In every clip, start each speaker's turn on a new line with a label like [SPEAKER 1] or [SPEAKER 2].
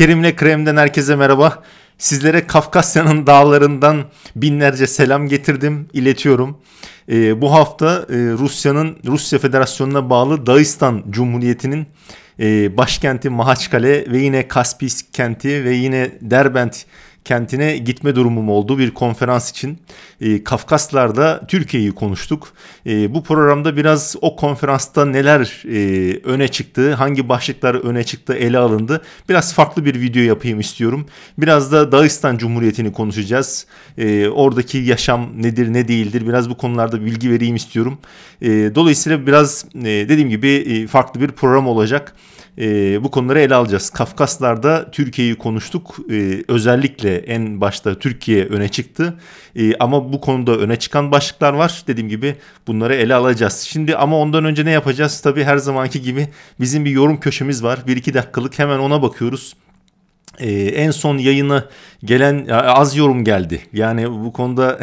[SPEAKER 1] Kerim'le Krem'den herkese merhaba. Sizlere Kafkasya'nın dağlarından binlerce selam getirdim, iletiyorum. Ee, bu hafta e, Rusya'nın Rusya Federasyonu'na bağlı Dağıstan Cumhuriyeti'nin e, başkenti Mahaçkale ve yine Kaspis kenti ve yine Derbent kentine gitme durumum oldu bir konferans için. E, Kafkaslar'da Türkiye'yi konuştuk. E, bu programda biraz o konferansta neler e, öne çıktı, hangi başlıklar öne çıktı, ele alındı. Biraz farklı bir video yapayım istiyorum. Biraz da Dağıstan Cumhuriyeti'ni konuşacağız. E, oradaki yaşam nedir, ne değildir biraz bu konularda bilgi vereyim istiyorum. E, dolayısıyla biraz e, dediğim gibi e, farklı bir program olacak e, bu konuları ele alacağız. Kafkaslar'da Türkiye'yi konuştuk. E, özellikle en başta Türkiye öne çıktı. E, ama bu konuda öne çıkan başlıklar var. Dediğim gibi bunları ele alacağız. Şimdi ama ondan önce ne yapacağız? Tabii her zamanki gibi bizim bir yorum köşemiz var. 1-2 dakikalık hemen ona bakıyoruz. Ee, en son yayına gelen az yorum geldi. Yani bu konuda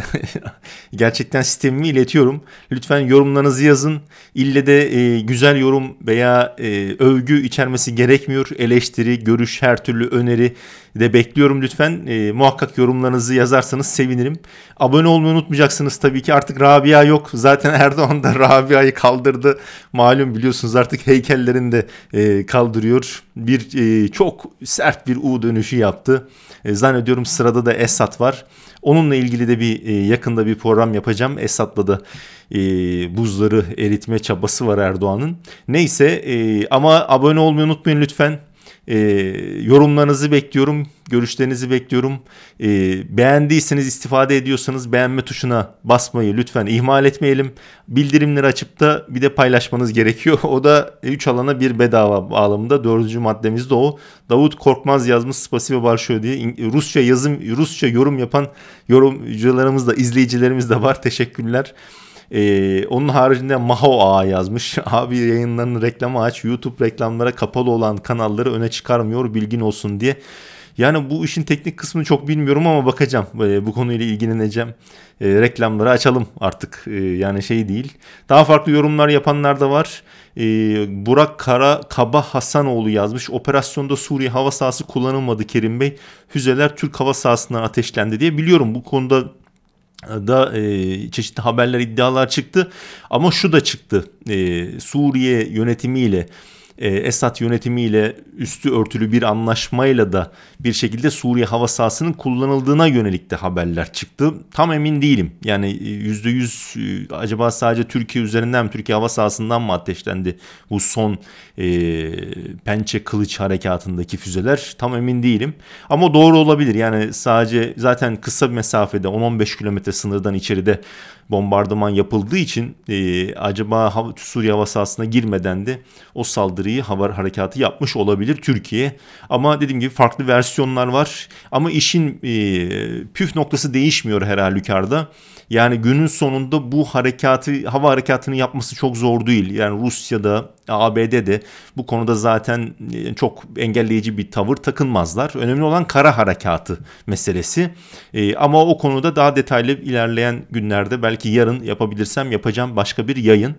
[SPEAKER 1] gerçekten sistemimi iletiyorum. Lütfen yorumlarınızı yazın. İlle de e, güzel yorum veya e, övgü içermesi gerekmiyor. Eleştiri, görüş, her türlü öneri de bekliyorum lütfen. E, muhakkak yorumlarınızı yazarsanız sevinirim. Abone olmayı unutmayacaksınız tabii ki. Artık Rabia yok. Zaten Erdoğan da Rabia'yı kaldırdı. Malum biliyorsunuz artık heykellerini de e, kaldırıyor. Bir e, çok sert bir U dönüşü yaptı. E, zannediyorum sırada da Esat var. Onunla ilgili de bir e, yakında bir program yapacağım. Esat'la da e, buzları eritme çabası var Erdoğan'ın. Neyse e, ama abone olmayı unutmayın lütfen. E, yorumlarınızı bekliyorum. Görüşlerinizi bekliyorum. E, beğendiyseniz istifade ediyorsanız beğenme tuşuna basmayı lütfen ihmal etmeyelim. Bildirimleri açıp da bir de paylaşmanız gerekiyor. O da 3 alana bir bedava bağlamında. Dördüncü maddemiz de o. Davut Korkmaz yazmış Spasiba Barşo diye. Rusça yazım, Rusça yorum yapan yorumcularımız da izleyicilerimiz de var. Teşekkürler. Ee, onun haricinde Maho Ağa yazmış. Abi yayınlarının reklamı aç. YouTube reklamlara kapalı olan kanalları öne çıkarmıyor bilgin olsun diye. Yani bu işin teknik kısmını çok bilmiyorum ama bakacağım. Ee, bu konuyla ilgileneceğim. Ee, reklamları açalım artık. Ee, yani şey değil. Daha farklı yorumlar yapanlar da var. Ee, Burak Kara Kaba Hasanoğlu yazmış. Operasyonda Suriye hava sahası kullanılmadı Kerim Bey. Füzeler Türk hava sahasından ateşlendi diye biliyorum. Bu konuda da e, çeşitli haberler iddialar çıktı. Ama şu da çıktı. E, Suriye yönetimiyle e, Esad yönetimiyle üstü örtülü bir anlaşmayla da bir şekilde Suriye hava sahasının kullanıldığına yönelik de haberler çıktı. Tam emin değilim. Yani yüzde yüz e, acaba sadece Türkiye üzerinden mi Türkiye hava sahasından mı ateşlendi bu son e, pençe kılıç harekatındaki füzeler tam emin değilim. Ama doğru olabilir. Yani sadece zaten kısa bir mesafede 10-15 kilometre sınırdan içeride bombardıman yapıldığı için e, acaba Suriye hava sahasına girmeden de o saldırıyı hava harekatı yapmış olabilir Türkiye. Ama dediğim gibi farklı versiyonlar var. Ama işin e, püf noktası değişmiyor her halükarda. Yani günün sonunda bu harekatı, hava harekatını yapması çok zor değil. Yani Rusya'da, ABD'de bu konuda zaten e, çok engelleyici bir tavır takınmazlar. Önemli olan kara harekatı meselesi. E, ama o konuda daha detaylı ilerleyen günlerde belki yarın yapabilirsem yapacağım başka bir yayın.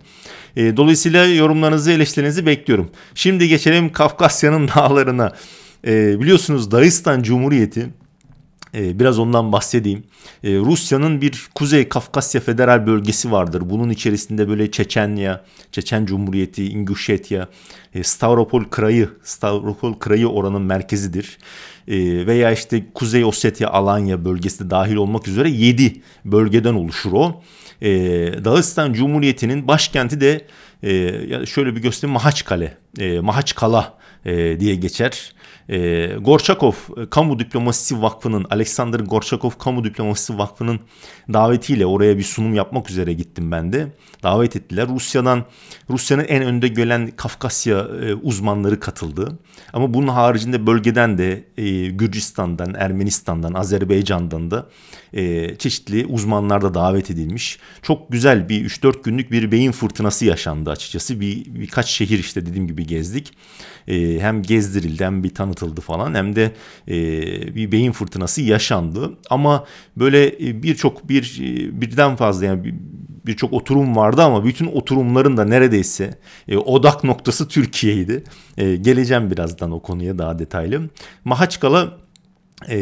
[SPEAKER 1] E, dolayısıyla yorumlarınızı, eleştirinizi bekliyorum. Şimdi geçelim Kafkasya'nın dağlarına. E, biliyorsunuz Dağıstan Cumhuriyeti biraz ondan bahsedeyim. Ee, Rusya'nın bir Kuzey Kafkasya Federal Bölgesi vardır. Bunun içerisinde böyle Çeçenya, Çeçen Cumhuriyeti, İnguşetya, e, Stavropol Krayı, Stavropol Krayı oranın merkezidir. Ee, veya işte Kuzey Ossetya, Alanya bölgesi dahil olmak üzere 7 bölgeden oluşur o. Dağıstan Cumhuriyeti'nin başkenti de e, şöyle bir göstereyim Mahaçkale, e, Mahaçkala diye geçer. E, Gorçakov Kamu Diplomasisi Vakfı'nın Alexander Gorçakov Kamu Diplomasisi Vakfı'nın davetiyle oraya bir sunum yapmak üzere gittim ben de. Davet ettiler. Rusya'dan Rusya'nın en önde gelen Kafkasya e, uzmanları katıldı. Ama bunun haricinde bölgeden de e, Gürcistan'dan, Ermenistan'dan, Azerbaycan'dan da e, çeşitli uzmanlar da davet edilmiş. Çok güzel bir 3-4 günlük bir beyin fırtınası yaşandı açıkçası. Bir birkaç şehir işte dediğim gibi gezdik. E, hem gezdirildi hem bir tanıtıldı falan hem de e, bir beyin fırtınası yaşandı. Ama böyle e, birçok bir, bir birden fazla yani birçok oturum vardı ama bütün oturumların da neredeyse e, odak noktası Türkiye'ydi. E, geleceğim birazdan o konuya daha detaylı. Mahaçkala e,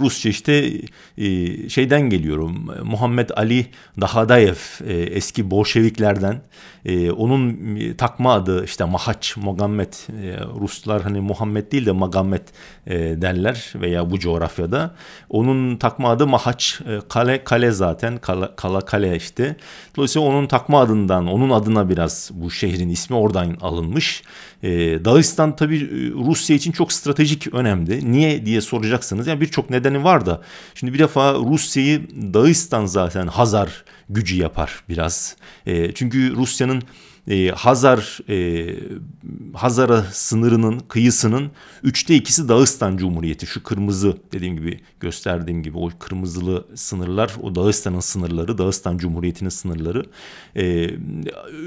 [SPEAKER 1] Rusça işte e, şeyden geliyorum. Muhammed Ali Dahadayev e, eski Bolşeviklerden. E, onun takma adı işte Mahaç Muhammed e, Ruslar hani Muhammed değil de Magamet e, derler veya bu coğrafyada. Onun takma adı Mahaç e, kale kale zaten kala, kala kale işte. Dolayısıyla onun takma adından onun adına biraz bu şehrin ismi oradan alınmış e, Dağıstan tabii Rusya için çok stratejik önemli niye diye soracaksınız. Yani birçok nedeni var da. Şimdi bir defa Rusya'yı Dağıstan zaten Hazar gücü yapar biraz. E, çünkü Rusya'nın e, Hazar e, Hazara sınırının kıyısının üçte ikisi Dağıstan Cumhuriyeti. Şu kırmızı dediğim gibi gösterdiğim gibi o kırmızılı sınırlar o Dağıstan'ın sınırları Dağıstan Cumhuriyeti'nin sınırları. E,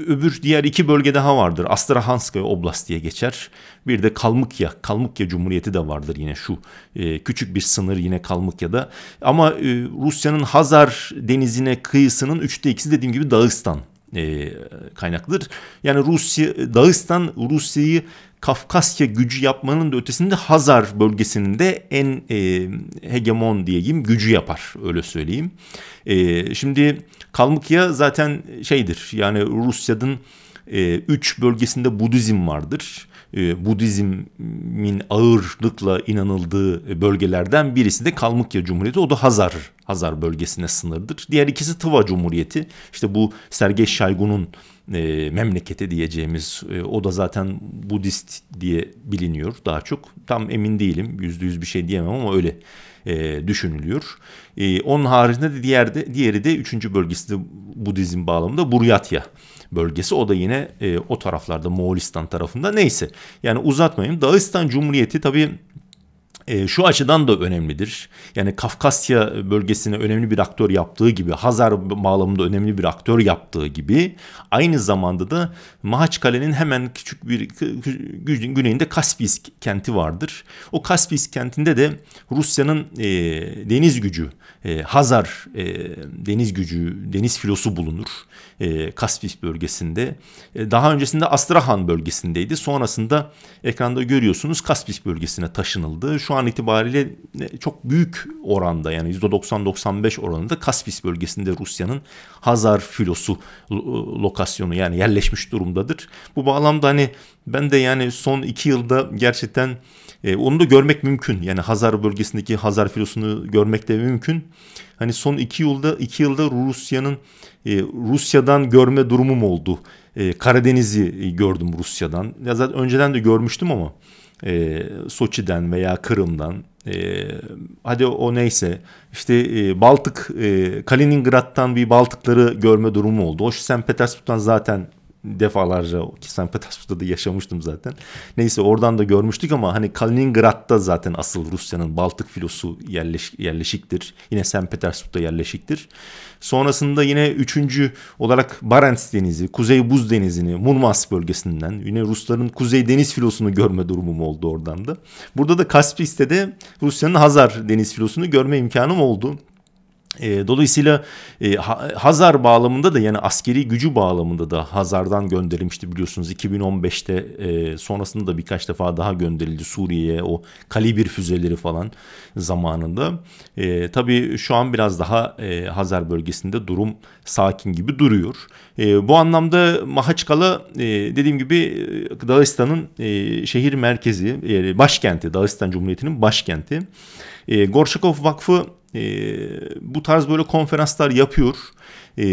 [SPEAKER 1] öbür diğer iki bölge daha vardır. Astrahanskaya Oblast diye geçer. Bir de Kalmıkya, Kalmıkya Cumhuriyeti de vardır yine şu e, küçük bir sınır yine Kalmıkya'da. Ama e, Rusya'nın Hazar denizine kıyısının üçte ikisi dediğim gibi Dağıstan e, kaynaklıdır. Yani Rusya, Dağıstan Rusya'yı Kafkasya gücü yapmanın da ötesinde Hazar bölgesinin de en e, hegemon diyeyim gücü yapar öyle söyleyeyim. E, şimdi Kalmıkya zaten şeydir yani Rusya'nın e, üç bölgesinde Budizm vardır e, Budizmin ağırlıkla inanıldığı bölgelerden birisi de Kalmıkya Cumhuriyeti. O da Hazar, Hazar bölgesine sınırdır. Diğer ikisi Tıva Cumhuriyeti. İşte bu Sergey Şaygun'un e, memleketi diyeceğimiz e, o da zaten Budist diye biliniyor daha çok. Tam emin değilim yüzde yüz bir şey diyemem ama öyle e, düşünülüyor. E, onun haricinde de diğer de, diğeri de üçüncü bölgesi de Budizm bağlamında Buryatya bölgesi. O da yine e, o taraflarda Moğolistan tarafında neyse. Yani uzatmayayım. Dağıstan Cumhuriyeti tabii e, şu açıdan da önemlidir. Yani Kafkasya bölgesine önemli bir aktör yaptığı gibi, Hazar bağlamında önemli bir aktör yaptığı gibi aynı zamanda da Mahaçkale'nin hemen küçük bir güneyinde Kaspis kenti vardır. O Kaspis kentinde de Rusya'nın e, deniz gücü, e, Hazar e, deniz gücü, deniz filosu bulunur. E, Kaspis bölgesinde. E, daha öncesinde Astrahan bölgesindeydi. Sonrasında ekranda görüyorsunuz Kaspis bölgesine taşınıldı. Şu an itibariyle çok büyük oranda yani %90-95 oranında Kaspis bölgesinde Rusya'nın Hazar filosu lokasyonu yani yerleşmiş durumdadır. Bu bağlamda hani ben de yani son iki yılda gerçekten e, onu da görmek mümkün. Yani Hazar bölgesindeki Hazar filosunu görmek de mümkün. Hani son iki yılda iki yılda Rusya'nın e, Rusya'dan görme durumum oldu. E, Karadeniz'i gördüm Rusya'dan. Ya zaten önceden de görmüştüm ama e, Soçi'den veya Kırım'dan e, hadi o neyse işte e, Baltık e, Kaliningrad'dan bir Baltıkları görme durumu oldu. O St. Petersburg'dan zaten defalarca ki St. Petersburg'da da yaşamıştım zaten. Neyse oradan da görmüştük ama hani Kaliningrad'da zaten asıl Rusya'nın Baltık filosu yerleş, yerleşiktir. Yine St. Petersburg'da yerleşiktir. Sonrasında yine üçüncü olarak Barents Denizi, Kuzey Buz Denizi'ni Murmansk bölgesinden yine Rusların Kuzey Deniz filosunu görme durumum oldu oradan da. Burada da Kaspis'te de Rusya'nın Hazar Deniz filosunu görme imkanım oldu. E, dolayısıyla e, Hazar bağlamında da yani askeri gücü bağlamında da Hazar'dan gönderilmişti biliyorsunuz 2015'te e, sonrasında da birkaç defa daha gönderildi Suriye'ye o kalibir füzeleri falan zamanında. E, tabii şu an biraz daha e, Hazar bölgesinde durum sakin gibi duruyor. E, bu anlamda Mahaçkala e, dediğim gibi e, Dağıstan'ın e, şehir merkezi, e, başkenti, Dağıstan Cumhuriyeti'nin başkenti. E, Gorshakov Vakfı e, bu tarz böyle konferanslar yapıyor. E,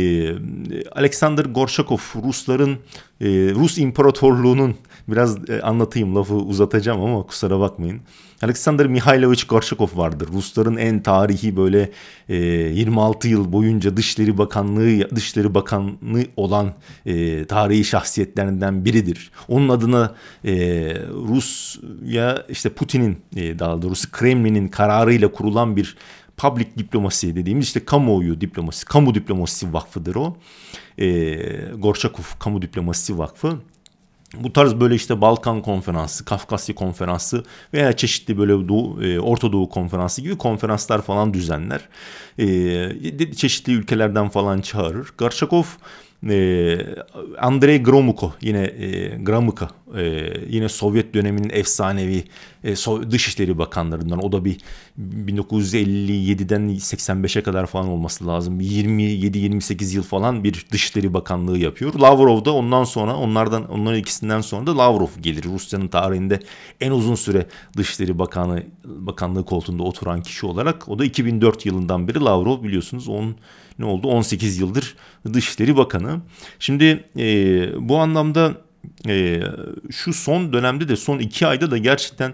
[SPEAKER 1] Alexander Gorshakov Rusların e, Rus İmparatorluğu'nun biraz e, anlatayım lafı uzatacağım ama kusura bakmayın. Alexander Mihailovich Gorshakov vardır. Rusların en tarihi böyle e, 26 yıl boyunca Dışişleri Bakanlığı Dışişleri Bakanlığı olan e, tarihi şahsiyetlerinden biridir. Onun adına e, Rusya işte Putin'in e, daha doğrusu Kremlin'in kararıyla kurulan bir public diplomasi dediğimiz işte kamuoyu diplomasi, kamu diplomasi vakfıdır o. E, Gorçakov Kamu Diplomasi Vakfı. Bu tarz böyle işte Balkan konferansı, Kafkasya konferansı veya çeşitli böyle Doğu, e, Orta Doğu konferansı gibi konferanslar falan düzenler. E, çeşitli ülkelerden falan çağırır. Garchakov e, Andrei Gromyko yine e, Gromyko e, yine Sovyet döneminin efsanevi e, so, Dışişleri Bakanlarından o da bir 1957'den 85'e kadar falan olması lazım. 27-28 yıl falan bir Dışişleri Bakanlığı yapıyor. Lavrov da ondan sonra onlardan onların ikisinden sonra da Lavrov gelir. Rusya'nın tarihinde en uzun süre Dışişleri Bakanı Bakanlığı koltuğunda oturan kişi olarak o da 2004 yılından beri Lavrov biliyorsunuz 10 ne oldu 18 yıldır Dışişleri Bakanı. Şimdi e, bu anlamda e, şu son dönemde de son iki ayda da gerçekten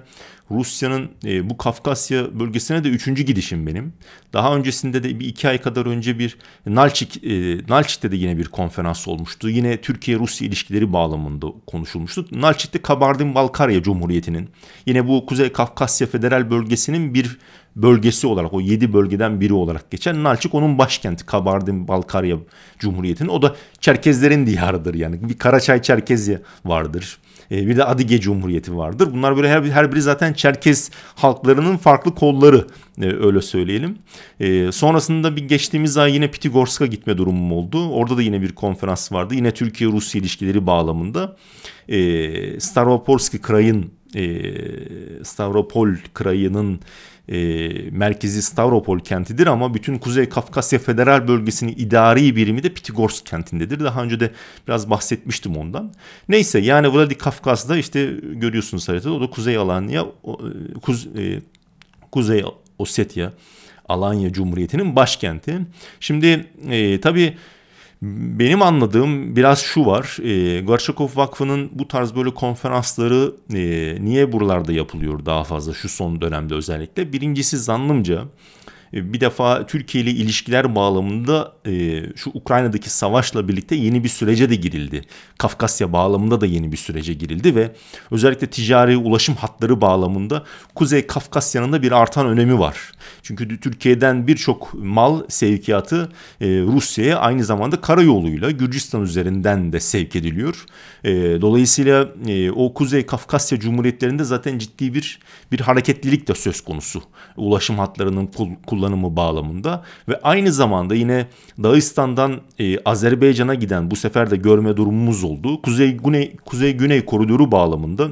[SPEAKER 1] Rusya'nın e, bu Kafkasya bölgesine de üçüncü gidişim benim. Daha öncesinde de bir iki ay kadar önce bir Nalçik, e, Nalçik'te de yine bir konferans olmuştu. Yine Türkiye-Rusya ilişkileri bağlamında konuşulmuştu. Nalçik'te Kabardin-Balkarya Cumhuriyeti'nin yine bu Kuzey Kafkasya Federal Bölgesi'nin bir bölgesi olarak o yedi bölgeden biri olarak geçen Nalçik onun başkenti Kabardin-Balkarya Cumhuriyeti'nin. O da Çerkezlerin diyarıdır yani. Bir Karaçay Çerkezya vardır. E, bir de Adige Cumhuriyeti vardır. Bunlar böyle her, her biri zaten Çerkez halklarının farklı kolları e, öyle söyleyelim. E, sonrasında bir geçtiğimiz ay yine Pitigorsk'a gitme durumum oldu. Orada da yine bir konferans vardı. Yine Türkiye-Rusya ilişkileri bağlamında. Stavropolski Kray'ın Stavropol Krayı'nın e, merkezi Stavropol kentidir ama bütün Kuzey Kafkasya Federal Bölgesi'nin idari birimi de Pitigorsk kentindedir. Daha önce de biraz bahsetmiştim ondan. Neyse yani Vladikavkaz'da işte görüyorsunuz haritada o da Kuzey Alanya, e, kuz, e, Kuzey Ossetya, Alanya Cumhuriyeti'nin başkenti. Şimdi e, tabii benim anladığım biraz şu var. E, Gorchakov Vakfı'nın bu tarz böyle konferansları e, niye buralarda yapılıyor daha fazla şu son dönemde özellikle? Birincisi zannımca e, bir defa Türkiye ile ilişkiler bağlamında e, şu Ukrayna'daki savaşla birlikte yeni bir sürece de girildi. Kafkasya bağlamında da yeni bir sürece girildi ve özellikle ticari ulaşım hatları bağlamında Kuzey Kafkasya'nın da bir artan önemi var. Çünkü Türkiye'den birçok mal sevkiyatı e, Rusya'ya aynı zamanda karayoluyla Gürcistan üzerinden de sevk ediliyor. E, dolayısıyla e, o Kuzey Kafkasya Cumhuriyetlerinde zaten ciddi bir bir hareketlilik de söz konusu. Ulaşım hatlarının kullanımı bağlamında ve aynı zamanda yine Dağıstan'dan e, Azerbaycan'a giden bu sefer de görme durumumuz oldu. Kuzey Güney Kuzey Güney koridoru bağlamında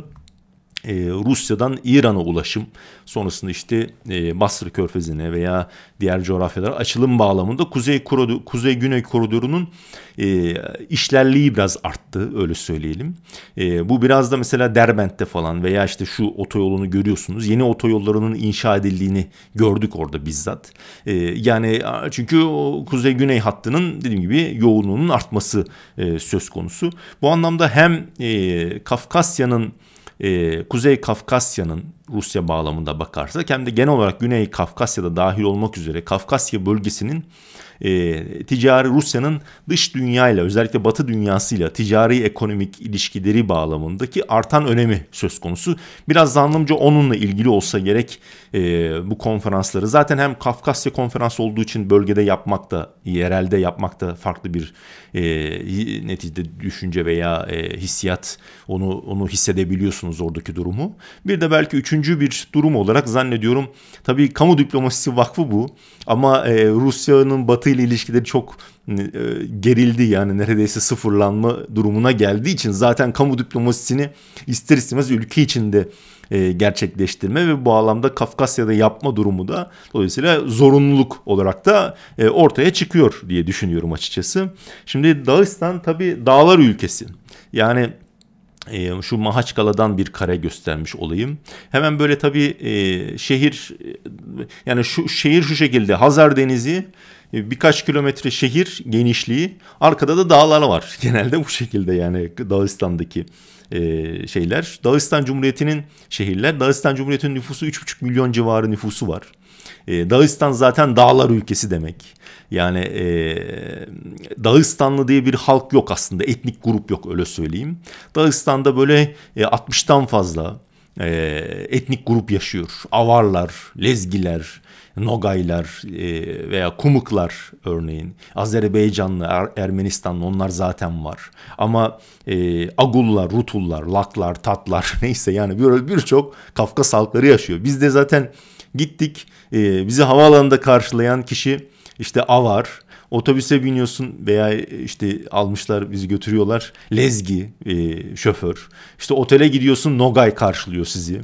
[SPEAKER 1] e, Rusya'dan İran'a ulaşım sonrasında işte e, Basra Körfezi'ne veya diğer coğrafyalara açılım bağlamında Kuzey Koridor, Kuzey Güney koridorunun e, işlerliği biraz arttı öyle söyleyelim. E, bu biraz da mesela Derbent'te falan veya işte şu otoyolunu görüyorsunuz. Yeni otoyollarının inşa edildiğini gördük orada bizzat. E, yani çünkü Kuzey Güney hattının dediğim gibi yoğunluğunun artması e, söz konusu. Bu anlamda hem e, Kafkasya'nın e, Kuzey Kafkasya'nın Rusya bağlamında bakarsak hem de genel olarak Güney Kafkasya'da dahil olmak üzere Kafkasya bölgesinin e, ticari Rusya'nın dış dünyayla özellikle Batı dünyasıyla ticari ekonomik ilişkileri bağlamındaki artan önemi söz konusu. Biraz zannımca onunla ilgili olsa gerek e, bu konferansları. Zaten hem Kafkasya konferansı olduğu için bölgede yapmak da yerelde yapmak da farklı bir e, neticede düşünce veya e, hissiyat onu onu hissedebiliyorsunuz oradaki durumu. Bir de belki üçüncü bir durum olarak zannediyorum tabii kamu diplomasisi vakfı bu ama e, Rusya'nın Batı ile ilişkileri çok e, gerildi yani neredeyse sıfırlanma durumuna geldiği için zaten kamu diplomasisini ister istemez ülke içinde e, gerçekleştirme ve bu alanda Kafkasya'da yapma durumu da dolayısıyla zorunluluk olarak da e, ortaya çıkıyor diye düşünüyorum açıkçası. Şimdi Dağıstan tabii dağlar ülkesi. Yani şu Mahaçkala'dan bir kare göstermiş olayım. Hemen böyle tabii e, şehir yani şu şehir şu şekilde Hazar Denizi birkaç kilometre şehir genişliği arkada da dağlar var. Genelde bu şekilde yani Dağıstan'daki e, şeyler. Dağıstan Cumhuriyeti'nin şehirler. Dağıstan Cumhuriyeti'nin nüfusu 3,5 milyon civarı nüfusu var. E, Dağıstan zaten dağlar ülkesi demek. Yani e, Dağıstanlı diye bir halk yok aslında. Etnik grup yok öyle söyleyeyim. Dağıstan'da böyle e, 60'tan fazla e, etnik grup yaşıyor. Avarlar, Lezgiler, Nogaylar e, veya Kumuklar örneğin. Azerbaycanlı, er, Ermenistanlı onlar zaten var. Ama e, Agullar, Rutullar, Laklar, Tatlar neyse yani böyle birçok Kafkas halkları yaşıyor. Biz de zaten gittik e, bizi havaalanında karşılayan kişi işte Avar, Otobüse biniyorsun veya işte almışlar bizi götürüyorlar. Lezgi e, şoför. İşte otele gidiyorsun Nogay karşılıyor sizi.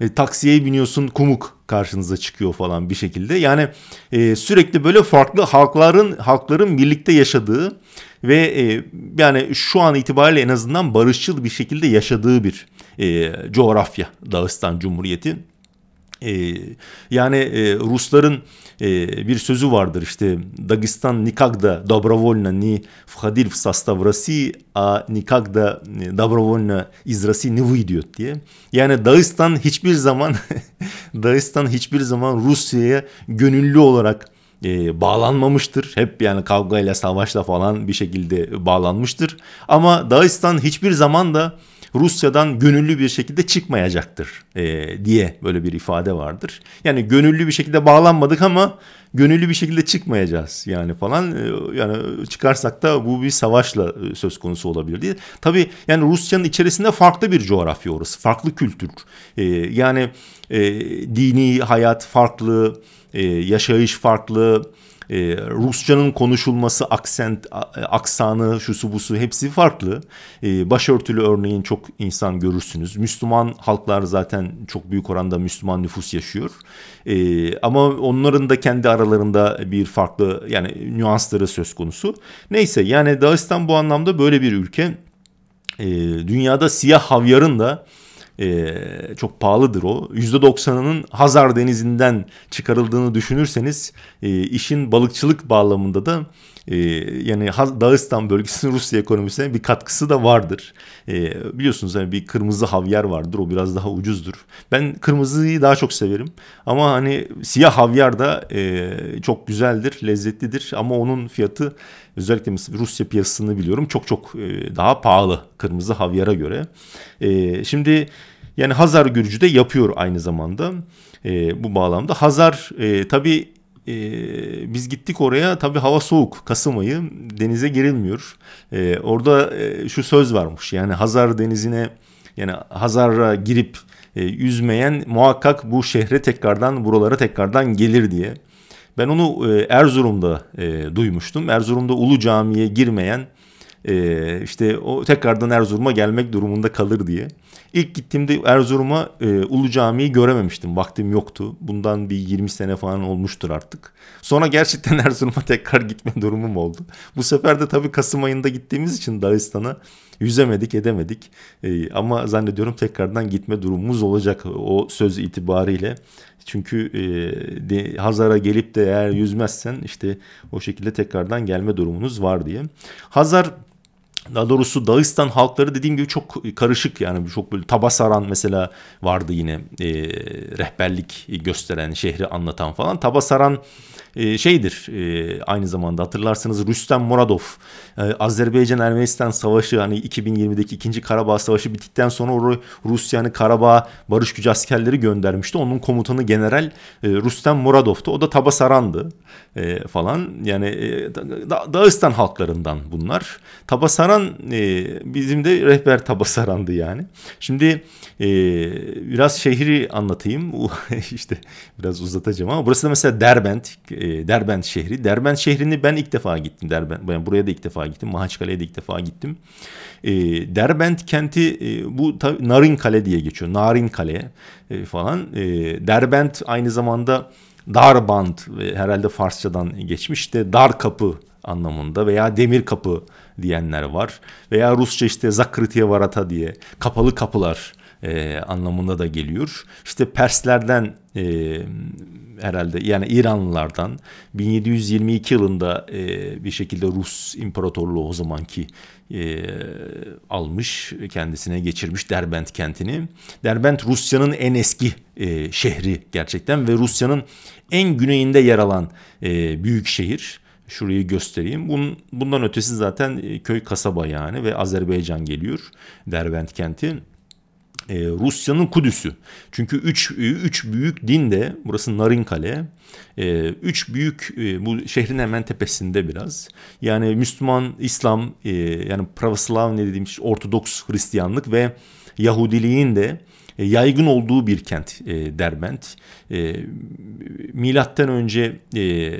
[SPEAKER 1] E, taksiye biniyorsun Kumuk karşınıza çıkıyor falan bir şekilde. Yani e, sürekli böyle farklı halkların halkların birlikte yaşadığı ve e, yani şu an itibariyle en azından barışçıl bir şekilde yaşadığı bir e, coğrafya Dağıstan Cumhuriyeti. E, yani e, Rusların e, bir sözü vardır işte Dagestan никогда добровольно не входил в состав России, а никогда добровольно из России не выйдет diye. Yani Dağıstan hiçbir zaman Dağıstan hiçbir zaman Rusya'ya gönüllü olarak e, bağlanmamıştır. Hep yani kavgayla savaşla falan bir şekilde bağlanmıştır. Ama Dağıstan hiçbir zaman da Rusya'dan gönüllü bir şekilde çıkmayacaktır e, diye böyle bir ifade vardır. Yani gönüllü bir şekilde bağlanmadık ama gönüllü bir şekilde çıkmayacağız yani falan. E, yani çıkarsak da bu bir savaşla e, söz konusu olabilir diye. Tabii yani Rusya'nın içerisinde farklı bir coğrafya orası. Farklı kültür. E, yani e, dini hayat farklı, e, yaşayış farklı e, Rusçanın konuşulması, aksent, aksanı, şusu busu hepsi farklı. E, başörtülü örneğin çok insan görürsünüz. Müslüman halklar zaten çok büyük oranda Müslüman nüfus yaşıyor. E, ama onların da kendi aralarında bir farklı yani nüansları söz konusu. Neyse yani Dağıstan bu anlamda böyle bir ülke. E, dünyada siyah havyarın da e, çok pahalıdır o. %90'ının Hazar Denizi'nden çıkarıldığını düşünürseniz e, işin balıkçılık bağlamında da e, yani Dağıstan bölgesinin Rusya ekonomisine bir katkısı da vardır. E, biliyorsunuz hani bir kırmızı havyar vardır o biraz daha ucuzdur. Ben kırmızıyı daha çok severim ama hani siyah havyar da e, çok güzeldir, lezzetlidir ama onun fiyatı özellikle Rusya piyasasını biliyorum çok çok e, daha pahalı kırmızı havyara göre. E, şimdi yani Hazar Gürcü de yapıyor aynı zamanda e, bu bağlamda. Hazar e, tabii e, biz gittik oraya tabii hava soğuk Kasım ayı denize girilmiyor. E, orada e, şu söz varmış yani Hazar denizine yani Hazar'a girip e, yüzmeyen muhakkak bu şehre tekrardan buralara tekrardan gelir diye. Ben onu e, Erzurum'da e, duymuştum. Erzurum'da Ulu Cami'ye girmeyen e, işte o tekrardan Erzurum'a gelmek durumunda kalır diye. İlk gittiğimde Erzurum'a e, Ulu Cami'yi görememiştim. Vaktim yoktu. Bundan bir 20 sene falan olmuştur artık. Sonra gerçekten Erzurum'a tekrar gitme durumum oldu. Bu sefer de tabii Kasım ayında gittiğimiz için Dağıstan'a yüzemedik edemedik. E, ama zannediyorum tekrardan gitme durumumuz olacak o söz itibariyle. Çünkü e, de, Hazar'a gelip de eğer yüzmezsen işte o şekilde tekrardan gelme durumunuz var diye. Hazar daha doğrusu Dağıstan halkları dediğim gibi çok karışık yani çok böyle Tabasaran mesela vardı yine e, rehberlik gösteren şehri anlatan falan. Tabasaran e, şeydir e, aynı zamanda hatırlarsınız Rüstem Muradov e, Azerbaycan Ermenistan Savaşı hani 2020'deki 2. Karabağ Savaşı bittikten sonra Rusya'nın Karabağ barış gücü askerleri göndermişti. Onun komutanı general e, Rüstem Muradov'tu. O da Tabasaran'dı e, falan. Yani e, da, Dağıstan halklarından bunlar. Tabasaran e, bizim de rehber Tabasaran'dı yani. Şimdi e, biraz şehri anlatayım. işte biraz uzatacağım ama burası da mesela Derbent, Derbent şehri. Derbent şehrini ben ilk defa gittim. Derbent, ben buraya da ilk defa gittim. Mahaçkale'ye de ilk defa gittim. E, Derbent kenti e, bu Narin Kale diye geçiyor. Narin Kale e, falan. E, Derbent aynı zamanda Darband herhalde Farsçadan geçmiş de dar kapı anlamında veya demir kapı diyenler var. Veya Rusça işte Zakritiye Varata diye kapalı kapılar e, anlamında da geliyor. İşte Perslerden e, herhalde yani İranlılardan 1722 yılında e, bir şekilde Rus İmparatorluğu o zamanki e, almış kendisine geçirmiş Derbent kentini. Derbent Rusya'nın en eski e, şehri gerçekten ve Rusya'nın en güneyinde yer alan e, büyük şehir. Şurayı göstereyim. Bunun, bundan ötesi zaten e, köy kasaba yani ve Azerbaycan geliyor Derbent kenti. E, Rusya'nın Kudüs'ü. Çünkü üç, üç büyük din de burası Narinkale. E, üç büyük e, bu şehrin hemen tepesinde biraz. Yani Müslüman, İslam e, yani Pravoslav ne dediğimiz Ortodoks Hristiyanlık ve Yahudiliğin de e, yaygın olduğu bir kent e, Derbent. E, milattan önce e,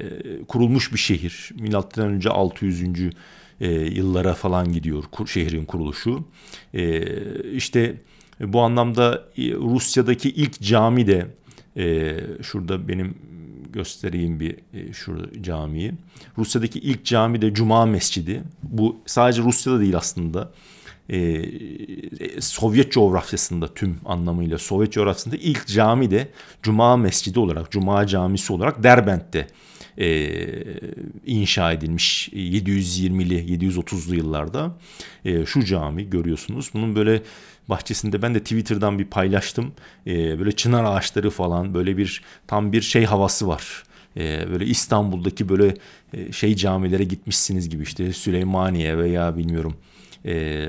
[SPEAKER 1] kurulmuş bir şehir. Milattan önce 600. E, yıllara falan gidiyor kur, şehrin kuruluşu. E, işte bu anlamda e, Rusya'daki ilk cami de e, şurada benim göstereyim bir e, camiyi. Rusya'daki ilk cami de Cuma Mescidi. Bu sadece Rusya'da değil aslında. Sovyet coğrafyasında tüm anlamıyla Sovyet coğrafyasında ilk cami de Cuma Mescidi olarak, Cuma Camisi olarak Derbent'te e, inşa edilmiş 720'li 730'lu yıllarda e, şu cami görüyorsunuz. Bunun böyle bahçesinde ben de Twitter'dan bir paylaştım. E, böyle çınar ağaçları falan böyle bir tam bir şey havası var. E, böyle İstanbul'daki böyle e, şey camilere gitmişsiniz gibi işte Süleymaniye veya bilmiyorum e,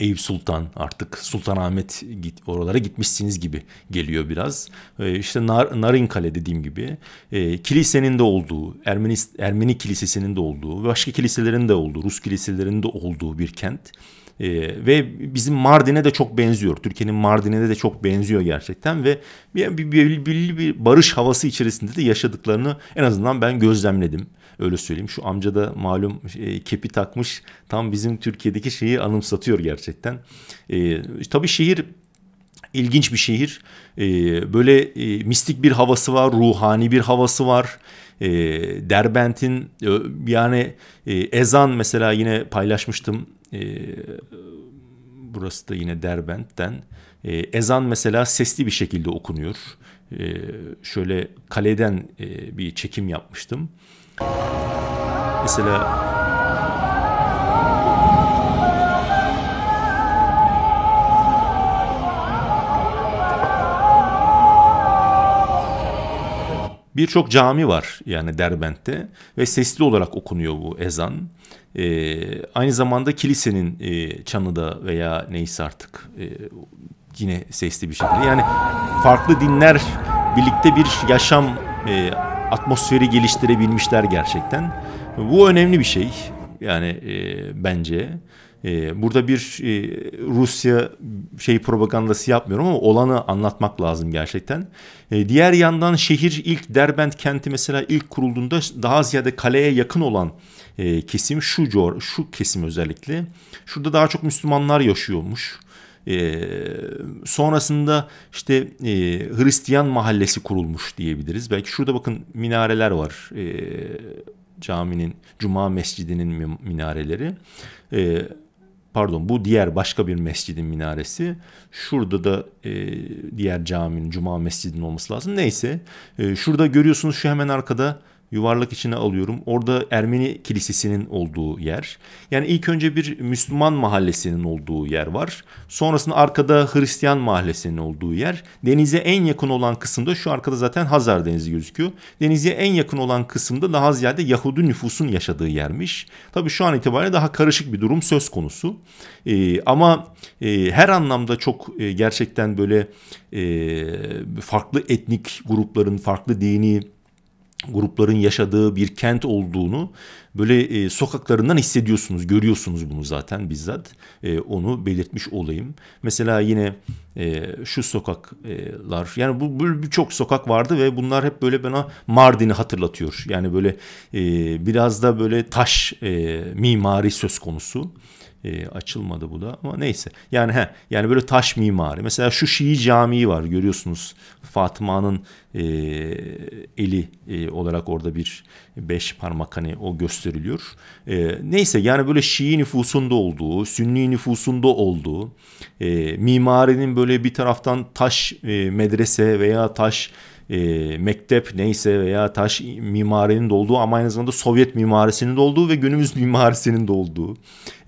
[SPEAKER 1] Eyüp Sultan artık Sultanahmet git, oralara gitmişsiniz gibi geliyor biraz. E, işte Nar, Narinkale dediğim gibi e, kilisenin de olduğu, Ermeni, Ermeni kilisesinin de olduğu, başka kiliselerin de olduğu, Rus kiliselerinin de olduğu bir kent. E, ve bizim Mardin'e de çok benziyor. Türkiye'nin Mardin'e de çok benziyor gerçekten ve bir, bir, bir, bir, bir barış havası içerisinde de yaşadıklarını en azından ben gözlemledim. Öyle söyleyeyim. Şu amca da malum e, kepi takmış. Tam bizim Türkiye'deki şeyi anımsatıyor gerçekten. E, tabii şehir ilginç bir şehir. E, böyle e, mistik bir havası var, ruhani bir havası var. E, Derbent'in e, yani e, ezan mesela yine paylaşmıştım. E, burası da yine Derbent'ten. E, ezan mesela sesli bir şekilde okunuyor. E, şöyle kaleden e, bir çekim yapmıştım. Mesela Birçok cami var yani Derbent'te ve sesli olarak okunuyor bu ezan. Ee, aynı zamanda kilisenin e, çanı da veya neyse artık e, yine sesli bir şekilde. Yani farklı dinler birlikte bir yaşam e, atmosferi geliştirebilmişler gerçekten. Bu önemli bir şey yani e, bence. E, burada bir e, Rusya şey propagandası yapmıyorum ama olanı anlatmak lazım gerçekten. E, diğer yandan şehir ilk Derbent kenti mesela ilk kurulduğunda daha ziyade kaleye yakın olan e, kesim şu şu kesim özellikle. Şurada daha çok Müslümanlar yaşıyormuş. E, sonrasında işte e, Hristiyan mahallesi kurulmuş diyebiliriz. Belki şurada bakın minareler var. E, caminin, Cuma mescidinin minareleri. E, pardon bu diğer başka bir mescidin minaresi. Şurada da e, diğer caminin, Cuma mescidinin olması lazım. Neyse e, şurada görüyorsunuz şu hemen arkada yuvarlak içine alıyorum. Orada Ermeni kilisesinin olduğu yer. Yani ilk önce bir Müslüman mahallesinin olduğu yer var. Sonrasında arkada Hristiyan mahallesinin olduğu yer. Denize en yakın olan kısımda şu arkada zaten Hazar Denizi gözüküyor. Denize en yakın olan kısımda daha ziyade Yahudi nüfusun yaşadığı yermiş. Tabii şu an itibariyle daha karışık bir durum söz konusu. Ee, ama e, her anlamda çok e, gerçekten böyle e, farklı etnik grupların, farklı dini grupların yaşadığı bir kent olduğunu böyle e, sokaklarından hissediyorsunuz, görüyorsunuz bunu zaten bizzat. E, onu belirtmiş olayım. Mesela yine e, şu sokaklar, yani bu birçok sokak vardı ve bunlar hep böyle bana Mardin'i hatırlatıyor. Yani böyle e, biraz da böyle taş e, mimari söz konusu. E, açılmadı bu da ama neyse. Yani he, yani böyle taş mimari. Mesela şu Şii Camii var görüyorsunuz. Fatıma'nın e, eli e, olarak orada bir beş parmak hani o gösteriliyor. E, neyse yani böyle Şii nüfusunda olduğu, Sünni nüfusunda olduğu, e, mimarinin böyle bir taraftan taş e, medrese veya taş e, mektep neyse veya taş mimarinin de olduğu ama aynı zamanda Sovyet mimarisinin de olduğu ve günümüz mimarisinin de olduğu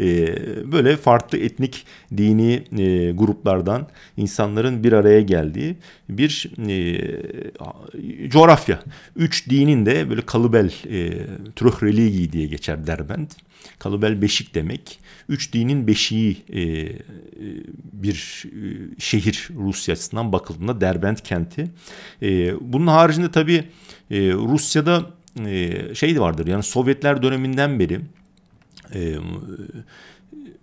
[SPEAKER 1] e, böyle farklı etnik dini e, gruplardan insanların bir araya geldiği bir e, coğrafya. Üç dinin de böyle kalıbel e, Truh religi diye geçer Derbent. Kalıbel beşik demek. Üç dinin beşiği e, e bir e, şehir Rusya açısından bakıldığında Derbent kenti. E, bunun haricinde tabii e, Rusya'da e, şey vardır yani Sovyetler döneminden beri e,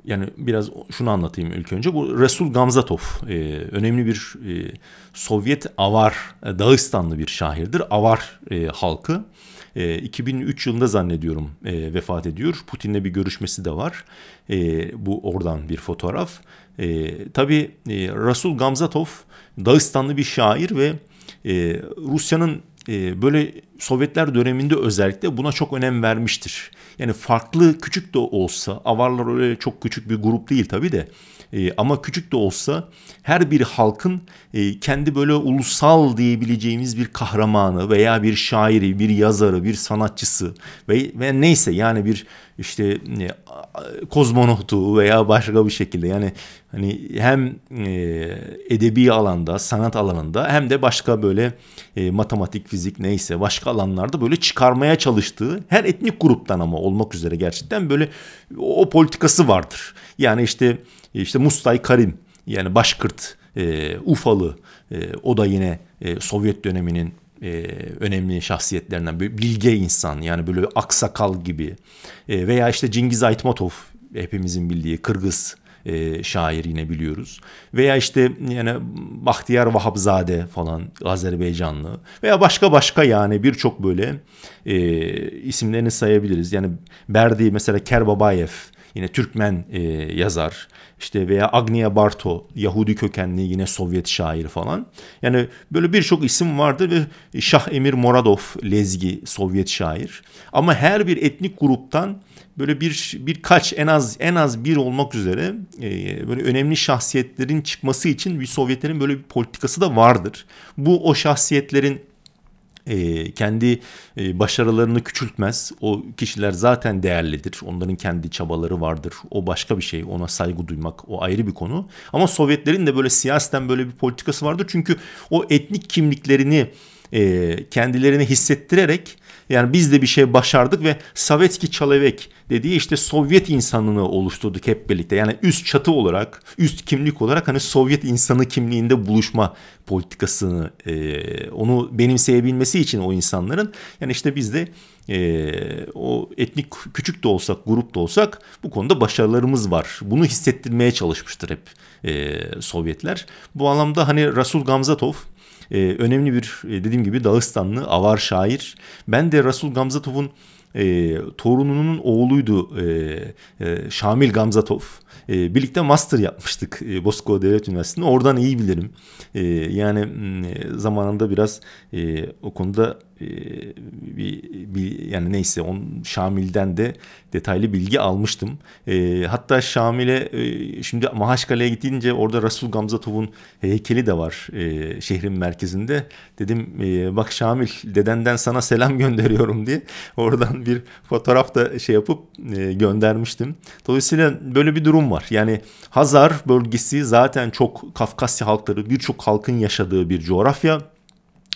[SPEAKER 1] yani biraz şunu anlatayım ilk önce. Bu Resul Gamzatov e, önemli bir e, Sovyet Avar, e, Dağıstanlı bir şairdir. Avar e, halkı. E, 2003 yılında zannediyorum e, vefat ediyor. Putin'le bir görüşmesi de var. E, bu oradan bir fotoğraf. E, tabii e, Resul Gamzatov Dağıstanlı bir şair ve e, Rusya'nın e, böyle Sovyetler döneminde özellikle buna çok önem vermiştir. Yani farklı küçük de olsa Avarlar öyle çok küçük bir grup değil tabii de e, ama küçük de olsa her bir halkın e, kendi böyle ulusal diyebileceğimiz bir kahramanı veya bir şairi, bir yazarı, bir sanatçısı ve, ve neyse yani bir işte e, kozmonotu veya başka bir şekilde yani hani hem e, edebi alanda, sanat alanında hem de başka böyle matematik, fizik neyse başka alanlarda böyle çıkarmaya çalıştığı her etnik gruptan ama olmak üzere gerçekten böyle o politikası vardır. Yani işte işte Mustay Karim yani Başkırt, e, Ufalı e, o da yine e, Sovyet döneminin e, önemli şahsiyetlerinden böyle bilge insan yani böyle aksakal gibi e, veya işte Cengiz Aytmatov hepimizin bildiği Kırgız e, şair yine biliyoruz. Veya işte yani Bahtiyar Vahapzade falan Azerbaycanlı veya başka başka yani birçok böyle e, isimlerini sayabiliriz. Yani Berdi mesela Kerbabayev yine Türkmen e, yazar işte veya Agnia Barto Yahudi kökenli yine Sovyet şair falan. Yani böyle birçok isim vardı ve Şah Emir Moradov Lezgi Sovyet şair. Ama her bir etnik gruptan böyle bir birkaç en az en az bir olmak üzere e, böyle önemli şahsiyetlerin çıkması için bir Sovyetlerin böyle bir politikası da vardır. Bu o şahsiyetlerin e, kendi e, başarılarını küçültmez. O kişiler zaten değerlidir. Onların kendi çabaları vardır. O başka bir şey. Ona saygı duymak o ayrı bir konu. Ama Sovyetlerin de böyle siyaseten böyle bir politikası vardır. Çünkü o etnik kimliklerini e, kendilerini hissettirerek yani biz de bir şey başardık ve Savetski Çalevek dediği işte Sovyet insanını oluşturduk hep birlikte. Yani üst çatı olarak, üst kimlik olarak hani Sovyet insanı kimliğinde buluşma politikasını e, onu benimseyebilmesi için o insanların yani işte biz de e, o etnik küçük de olsak, grup da olsak bu konuda başarılarımız var. Bunu hissettirmeye çalışmıştır hep e, Sovyetler. Bu anlamda hani Rasul Gamzatov e, önemli bir e, dediğim gibi Dağıstanlı avar şair. Ben de Rasul Gamzatov'un e, torununun oğluydu e, e, Şamil Gamzatov. E, birlikte master yapmıştık e, Moskova Devlet Üniversitesi'nde. Oradan iyi bilirim. E, yani e, zamanında biraz e, o konuda bir, bir yani neyse on Şamil'den de detaylı bilgi almıştım. E, hatta Şamil'e e, şimdi Mahaşkale'ye gidince orada Rasul Gamzatov'un heykeli de var e, şehrin merkezinde. Dedim e, bak Şamil dedenden sana selam gönderiyorum diye oradan bir fotoğraf da şey yapıp e, göndermiştim. Dolayısıyla böyle bir durum var. Yani Hazar bölgesi zaten çok Kafkasya halkları birçok halkın yaşadığı bir coğrafya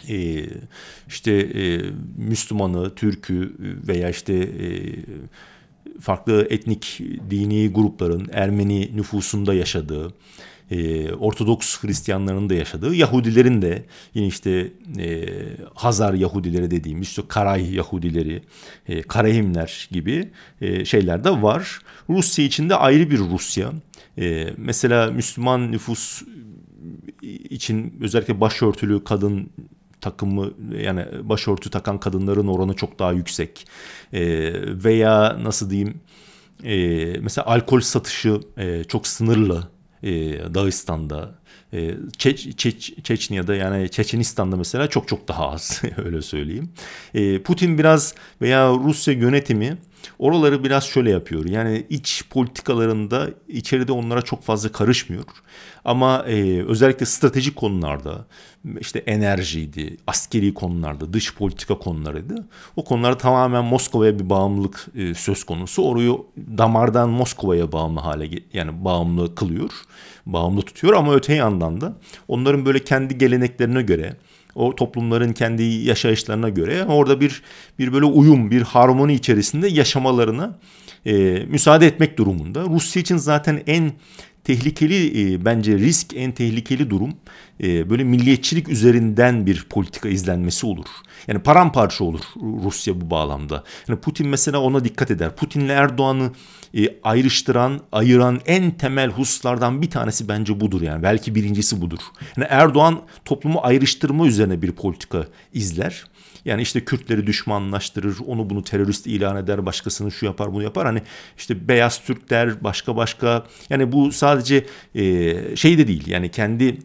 [SPEAKER 1] e, işte e, Müslümanı, Türk'ü veya işte e, farklı etnik dini grupların Ermeni nüfusunda yaşadığı, e, Ortodoks Hristiyanların da yaşadığı, Yahudilerin de yine işte Hazar Yahudileri dediğimiz işte Karay Yahudileri, e, Karahimler gibi e, şeyler de var. Rusya içinde ayrı bir Rusya. Mesela Müslüman nüfus için özellikle başörtülü kadın takımı yani başörtü takan kadınların oranı çok daha yüksek. E, veya nasıl diyeyim e, mesela alkol satışı e, çok sınırlı e, Dağıstan'da. E, Çeç, Çeç, Çeçnya'da yani Çeçenistan'da mesela çok çok daha az öyle söyleyeyim. E, Putin biraz veya Rusya yönetimi oraları biraz şöyle yapıyor. Yani iç politikalarında içeride onlara çok fazla karışmıyor. Ama e, özellikle stratejik konularda işte enerjiydi, askeri konularda, dış politika konularıydı. O konularda tamamen Moskova'ya bir bağımlılık e, söz konusu. Orayı damardan Moskova'ya bağımlı hale yani bağımlı kılıyor, bağımlı tutuyor ama öte yandan da onların böyle kendi geleneklerine göre o toplumların kendi yaşayışlarına göre orada bir bir böyle uyum, bir harmoni içerisinde yaşamalarına e, müsaade etmek durumunda. Rusya için zaten en tehlikeli e, bence risk en tehlikeli durum e, böyle milliyetçilik üzerinden bir politika izlenmesi olur. Yani paramparça olur Rusya bu bağlamda. Yani Putin mesela ona dikkat eder. Putin'le Erdoğan'ı e, ayrıştıran, ayıran en temel hususlardan bir tanesi bence budur yani. Belki birincisi budur. Yani Erdoğan toplumu ayrıştırma üzerine bir politika izler. Yani işte Kürtleri düşmanlaştırır, onu bunu terörist ilan eder, başkasını şu yapar, bunu yapar. Hani işte beyaz Türkler, başka başka. Yani bu sadece e, şey de değil. Yani kendi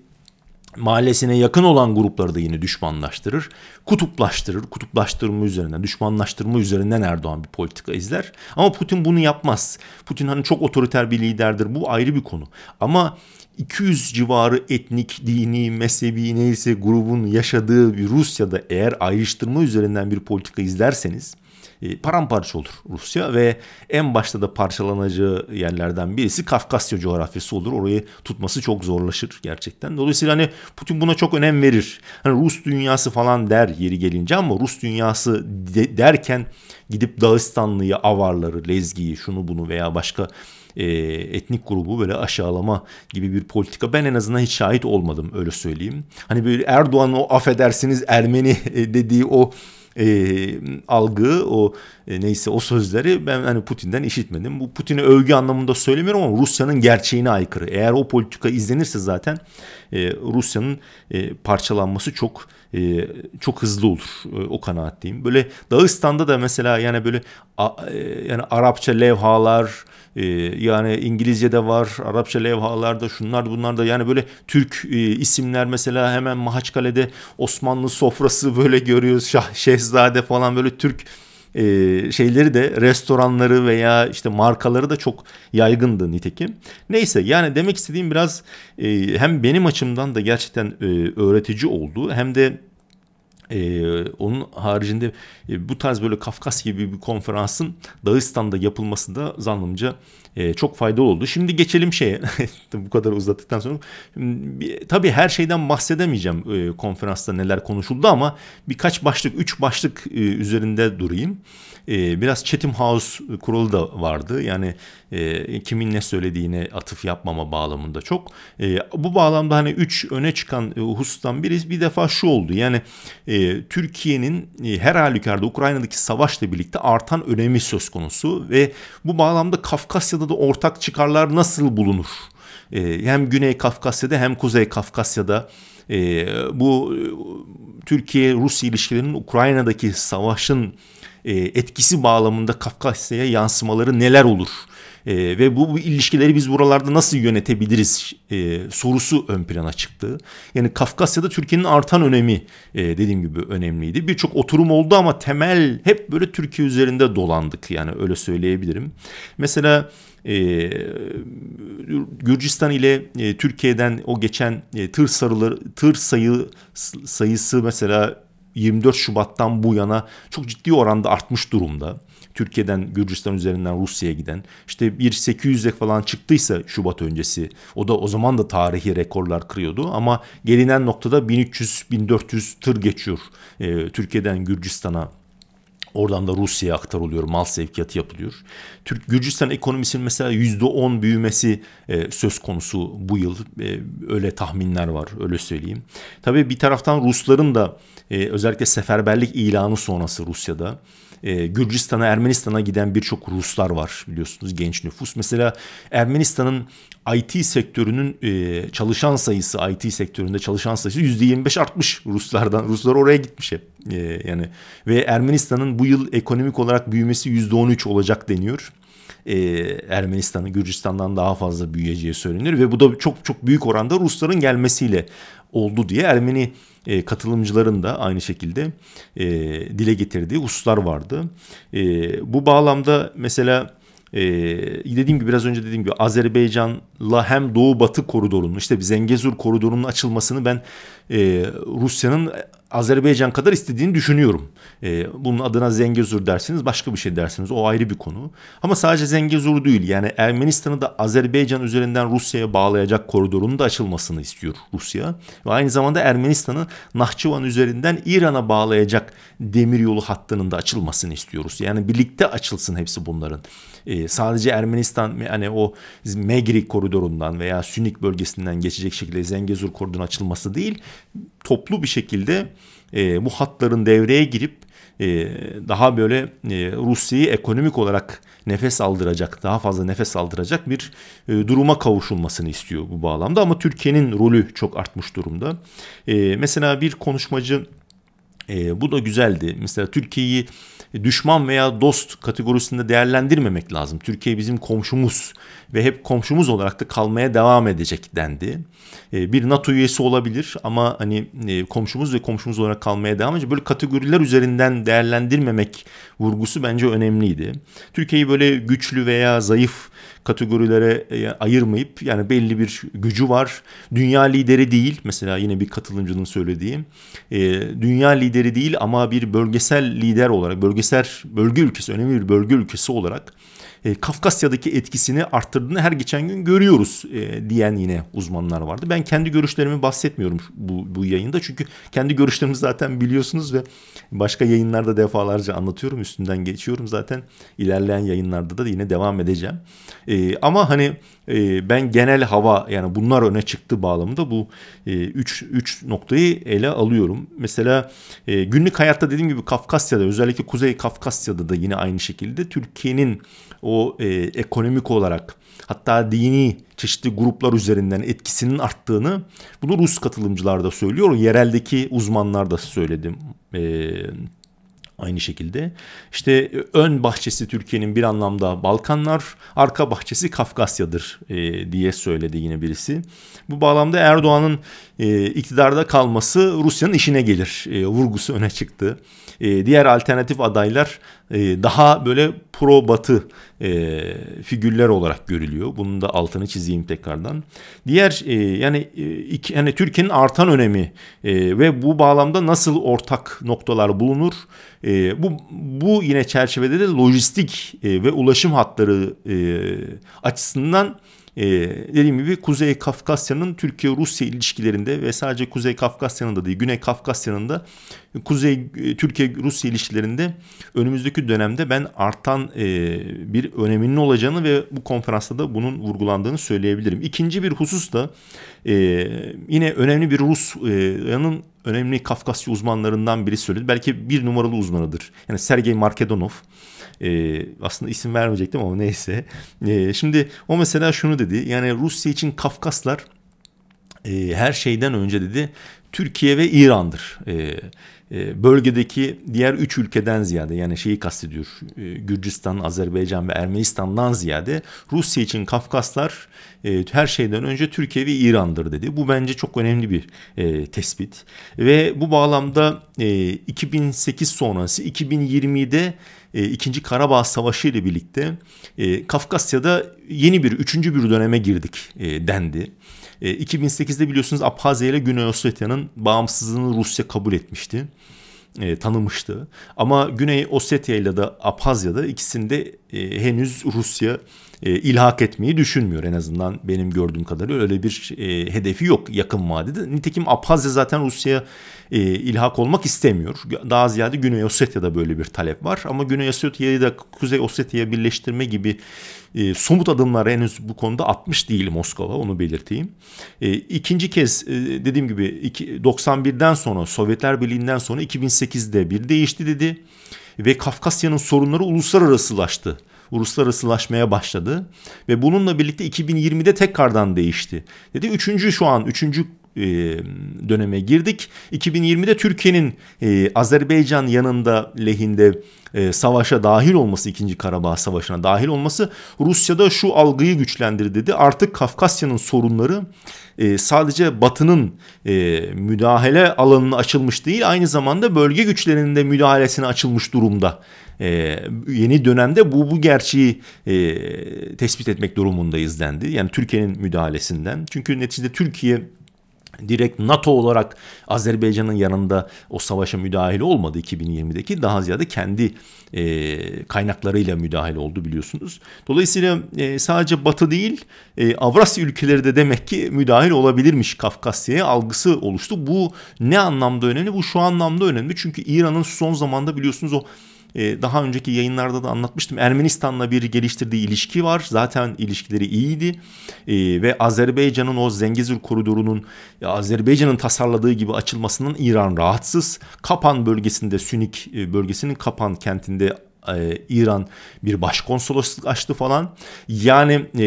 [SPEAKER 1] mahallesine yakın olan grupları da yine düşmanlaştırır. Kutuplaştırır. Kutuplaştırma üzerinden, düşmanlaştırma üzerinden Erdoğan bir politika izler. Ama Putin bunu yapmaz. Putin hani çok otoriter bir liderdir. Bu ayrı bir konu. Ama 200 civarı etnik, dini, mezhebi neyse grubun yaşadığı bir Rusya'da eğer ayrıştırma üzerinden bir politika izlerseniz e, paramparça olur Rusya ve en başta da parçalanacağı yerlerden birisi Kafkasya coğrafyası olur. Orayı tutması çok zorlaşır gerçekten. Dolayısıyla hani Putin buna çok önem verir. Hani Rus dünyası falan der yeri gelince ama Rus dünyası de, derken gidip Dağıstanlı'yı, Avarları, Lezgi'yi, şunu bunu veya başka e, etnik grubu böyle aşağılama gibi bir politika ben en azından hiç şahit olmadım öyle söyleyeyim. Hani böyle Erdoğan o affedersiniz Ermeni dediği o e, algı o e, neyse o sözleri ben hani Putin'den işitmedim. Bu Putin'i övgü anlamında söylemiyorum ama Rusya'nın gerçeğine aykırı. Eğer o politika izlenirse zaten e, Rusya'nın e, parçalanması çok e, çok hızlı olur. E, o kanaatteyim. Böyle Dağıstan'da da mesela yani böyle a, e, yani Arapça levhalar ee, yani İngilizce'de var, Arapça levhalarda şunlar bunlar da yani böyle Türk e, isimler mesela hemen Mahaçkale'de Osmanlı sofrası böyle görüyoruz. Şah, Şehzade falan böyle Türk e, şeyleri de restoranları veya işte markaları da çok yaygındı nitekim. Neyse yani demek istediğim biraz e, hem benim açımdan da gerçekten e, öğretici oldu hem de ee, onun haricinde e, bu tarz böyle Kafkas gibi bir konferansın Dağıstan'da yapılması da zannımca e, çok faydalı oldu. Şimdi geçelim şeye bu kadar uzattıktan sonra tabii her şeyden bahsedemeyeceğim e, konferansta neler konuşuldu ama birkaç başlık üç başlık e, üzerinde durayım. E, biraz Chatham House kuralı da vardı yani e, kimin ne söylediğine atıf yapmama bağlamında çok. E, bu bağlamda hani üç öne çıkan e, husustan biri bir defa şu oldu yani e, Türkiye'nin e, her halükarda Ukrayna'daki savaşla birlikte artan önemi söz konusu ve bu bağlamda Kafkasya'da da ortak çıkarlar nasıl bulunur? E, hem Güney Kafkasya'da hem Kuzey Kafkasya'da e, bu e, Türkiye-Rusya ilişkilerinin Ukrayna'daki savaşın e, etkisi bağlamında Kafkasya'ya yansımaları neler olur? E, ve bu, bu ilişkileri biz buralarda nasıl yönetebiliriz e, sorusu ön plana çıktı. Yani Kafkasya'da Türkiye'nin artan önemi e, dediğim gibi önemliydi. Birçok oturum oldu ama temel hep böyle Türkiye üzerinde dolandık yani öyle söyleyebilirim. Mesela e, Gürcistan ile e, Türkiye'den o geçen e, tır sarıları tır sayı sayısı mesela 24 Şubat'tan bu yana çok ciddi oranda artmış durumda. Türkiye'den Gürcistan üzerinden Rusya'ya giden işte bir 800'e falan çıktıysa Şubat öncesi o da o zaman da tarihi rekorlar kırıyordu ama gelinen noktada 1300-1400 tır geçiyor e, Türkiye'den Gürcistan'a Oradan da Rusya'ya aktarılıyor, mal sevkiyatı yapılıyor. Türk Gürcistan ekonomisinin mesela %10 büyümesi e, söz konusu bu yıl. E, öyle tahminler var, öyle söyleyeyim. Tabii bir taraftan Rusların da e, özellikle seferberlik ilanı sonrası Rusya'da e, Gürcistan'a, Ermenistan'a giden birçok Ruslar var biliyorsunuz genç nüfus. Mesela Ermenistan'ın IT sektörünün e, çalışan sayısı, IT sektöründe çalışan sayısı %25 artmış Ruslardan. Ruslar oraya gitmiş hep. E, yani ve Ermenistan'ın bu yıl ekonomik olarak büyümesi %13 olacak deniyor e, Ermenistan'ın Gürcistan'dan daha fazla büyüyeceği söylenir ve bu da çok çok büyük oranda Rusların gelmesiyle oldu diye Ermeni e, katılımcıların da aynı şekilde e, dile getirdiği hususlar vardı. E, bu bağlamda mesela ee, dediğim gibi biraz önce dediğim gibi Azerbaycan'la hem Doğu Batı koridorunun işte bir Zengezur koridorunun açılmasını ben e, Rusya'nın Azerbaycan kadar istediğini düşünüyorum. E, bunun adına Zengezur dersiniz başka bir şey dersiniz o ayrı bir konu. Ama sadece Zengezur değil yani Ermenistan'ı da Azerbaycan üzerinden Rusya'ya bağlayacak koridorun da açılmasını istiyor Rusya. Ve aynı zamanda Ermenistan'ı Nahçıvan üzerinden İran'a bağlayacak demiryolu hattının da açılmasını istiyoruz. Yani birlikte açılsın hepsi bunların. E, sadece Ermenistan yani o Megri koridorundan veya Sünnik bölgesinden geçecek şekilde Zengezur koridorunun açılması değil toplu bir şekilde e, bu hatların devreye girip e, daha böyle e, Rusya'yı ekonomik olarak nefes aldıracak, daha fazla nefes aldıracak bir e, duruma kavuşulmasını istiyor bu bağlamda. Ama Türkiye'nin rolü çok artmış durumda. E, mesela bir konuşmacı e, bu da güzeldi. Mesela Türkiye'yi düşman veya dost kategorisinde değerlendirmemek lazım. Türkiye bizim komşumuz ve hep komşumuz olarak da kalmaya devam edecek dendi. E, bir NATO üyesi olabilir ama hani e, komşumuz ve komşumuz olarak kalmaya devam edecek. Böyle kategoriler üzerinden değerlendirmemek vurgusu bence önemliydi. Türkiye'yi böyle güçlü veya zayıf kategorilere e, ayırmayıp yani belli bir gücü var. Dünya lideri değil mesela yine bir katılımcının söylediği. Dünya lideri değil ama bir bölgesel lider olarak bölgesel bölge ülkesi önemli bir bölge ülkesi olarak e, Kafkasya'daki etkisini arttırdığını her geçen gün görüyoruz e, diyen yine uzmanlar vardı. Ben kendi görüşlerimi bahsetmiyorum bu, bu yayında çünkü kendi görüşlerimi zaten biliyorsunuz ve başka yayınlarda defalarca anlatıyorum üstünden geçiyorum zaten ilerleyen yayınlarda da yine devam edeceğim. E, ama hani ben genel hava yani bunlar öne çıktı bağlamında bu 3 e, üç noktayı ele alıyorum. Mesela günlük hayatta dediğim gibi Kafkasya'da özellikle Kuzey Kafkasya'da da yine aynı şekilde Türkiye'nin o e, ekonomik olarak hatta dini çeşitli gruplar üzerinden etkisinin arttığını bunu Rus katılımcılar da söylüyor. Yereldeki uzmanlar da söyledim. E, aynı şekilde. İşte e, ön bahçesi Türkiye'nin bir anlamda Balkanlar, arka bahçesi Kafkasya'dır e, diye söyledi yine birisi. Bu bağlamda Erdoğan'ın e, iktidarda kalması Rusya'nın işine gelir e, vurgusu öne çıktı. E, diğer alternatif adaylar e, daha böyle pro batı e, figürler olarak görülüyor. Bunun da altını çizeyim tekrardan. Diğer e, yani e, iki, yani Türkiye'nin artan önemi ve bu bağlamda nasıl ortak noktalar bulunur? Bu bu yine çerçevede de lojistik ve ulaşım hatları e, açısından ee, dediğim gibi Kuzey Kafkasya'nın Türkiye-Rusya ilişkilerinde ve sadece Kuzey Kafkasya'nın da değil Güney Kafkasya'nın da Kuzey e, Türkiye-Rusya ilişkilerinde önümüzdeki dönemde ben artan e, bir öneminin olacağını ve bu konferansta da bunun vurgulandığını söyleyebilirim. İkinci bir husus da e, yine önemli bir Rusya'nın önemli Kafkasya uzmanlarından biri söyledi. Belki bir numaralı uzmanıdır. Yani Sergey Markedonov. E, aslında isim vermeyecektim ama neyse. E, şimdi o mesela şunu dedi. Yani Rusya için Kafkaslar e, her şeyden önce dedi Türkiye ve İran'dır. E, bölgedeki diğer üç ülkeden ziyade yani şeyi kastediyor e, Gürcistan, Azerbaycan ve Ermenistan'dan ziyade Rusya için Kafkaslar e, her şeyden önce Türkiye ve İran'dır dedi. Bu bence çok önemli bir e, tespit ve bu bağlamda e, 2008 sonrası 2020'de e, İkinci Karabağ Savaşı ile birlikte Kafkasya'da yeni bir üçüncü bir döneme girdik dendi. E, 2008'de biliyorsunuz Abhazya ile Güney Ossetya'nın bağımsızlığını Rusya kabul etmişti. E, tanımıştı. Ama Güney Ossetya ile de Abhazya'da ikisinde e, henüz Rusya ilhak etmeyi düşünmüyor en azından benim gördüğüm kadarıyla öyle bir e, hedefi yok yakın vadede. Nitekim Abhazya zaten Rusya'ya e, ilhak olmak istemiyor. Daha ziyade Güney Ossetya'da böyle bir talep var ama Güney Ossetya'yı da Kuzey Ossetya'ya birleştirme gibi e, somut adımlar henüz bu konuda atmış değil Moskova onu belirteyim. E, ikinci kez e, dediğim gibi iki, 91'den sonra Sovyetler Birliği'nden sonra 2008'de bir değişti dedi ve Kafkasya'nın sorunları uluslararasılaştı uluslararasılaşmaya başladı ve bununla birlikte 2020'de tekrardan değişti. Dedi üçüncü şu an üçüncü e, döneme girdik. 2020'de Türkiye'nin e, Azerbaycan yanında lehinde e, savaşa dahil olması, 2. Karabağ Savaşı'na dahil olması Rusya'da şu algıyı güçlendirdi dedi. Artık Kafkasya'nın sorunları sadece Batı'nın müdahale alanına açılmış değil, aynı zamanda bölge güçlerinin de müdahalesine açılmış durumda. E, yeni dönemde bu bu gerçeği e, tespit etmek durumundayız dendi. Yani Türkiye'nin müdahalesinden. Çünkü neticede Türkiye direkt NATO olarak Azerbaycan'ın yanında o savaşa müdahale olmadı 2020'deki. Daha ziyade kendi e, kaynaklarıyla müdahale oldu biliyorsunuz. Dolayısıyla e, sadece Batı değil e, Avrasya ülkeleri de demek ki müdahil olabilirmiş Kafkasya'ya algısı oluştu. Bu ne anlamda önemli? Bu şu anlamda önemli. Çünkü İran'ın son zamanda biliyorsunuz o ee, daha önceki yayınlarda da anlatmıştım. Ermenistan'la bir geliştirdiği ilişki var. Zaten ilişkileri iyiydi. Ee, ve Azerbaycan'ın o Zengezur koridorunun Azerbaycan'ın tasarladığı gibi açılmasının İran rahatsız. Kapan bölgesinde Sünik e, bölgesinin Kapan kentinde e, İran bir başkonsolosluk açtı falan. Yani e,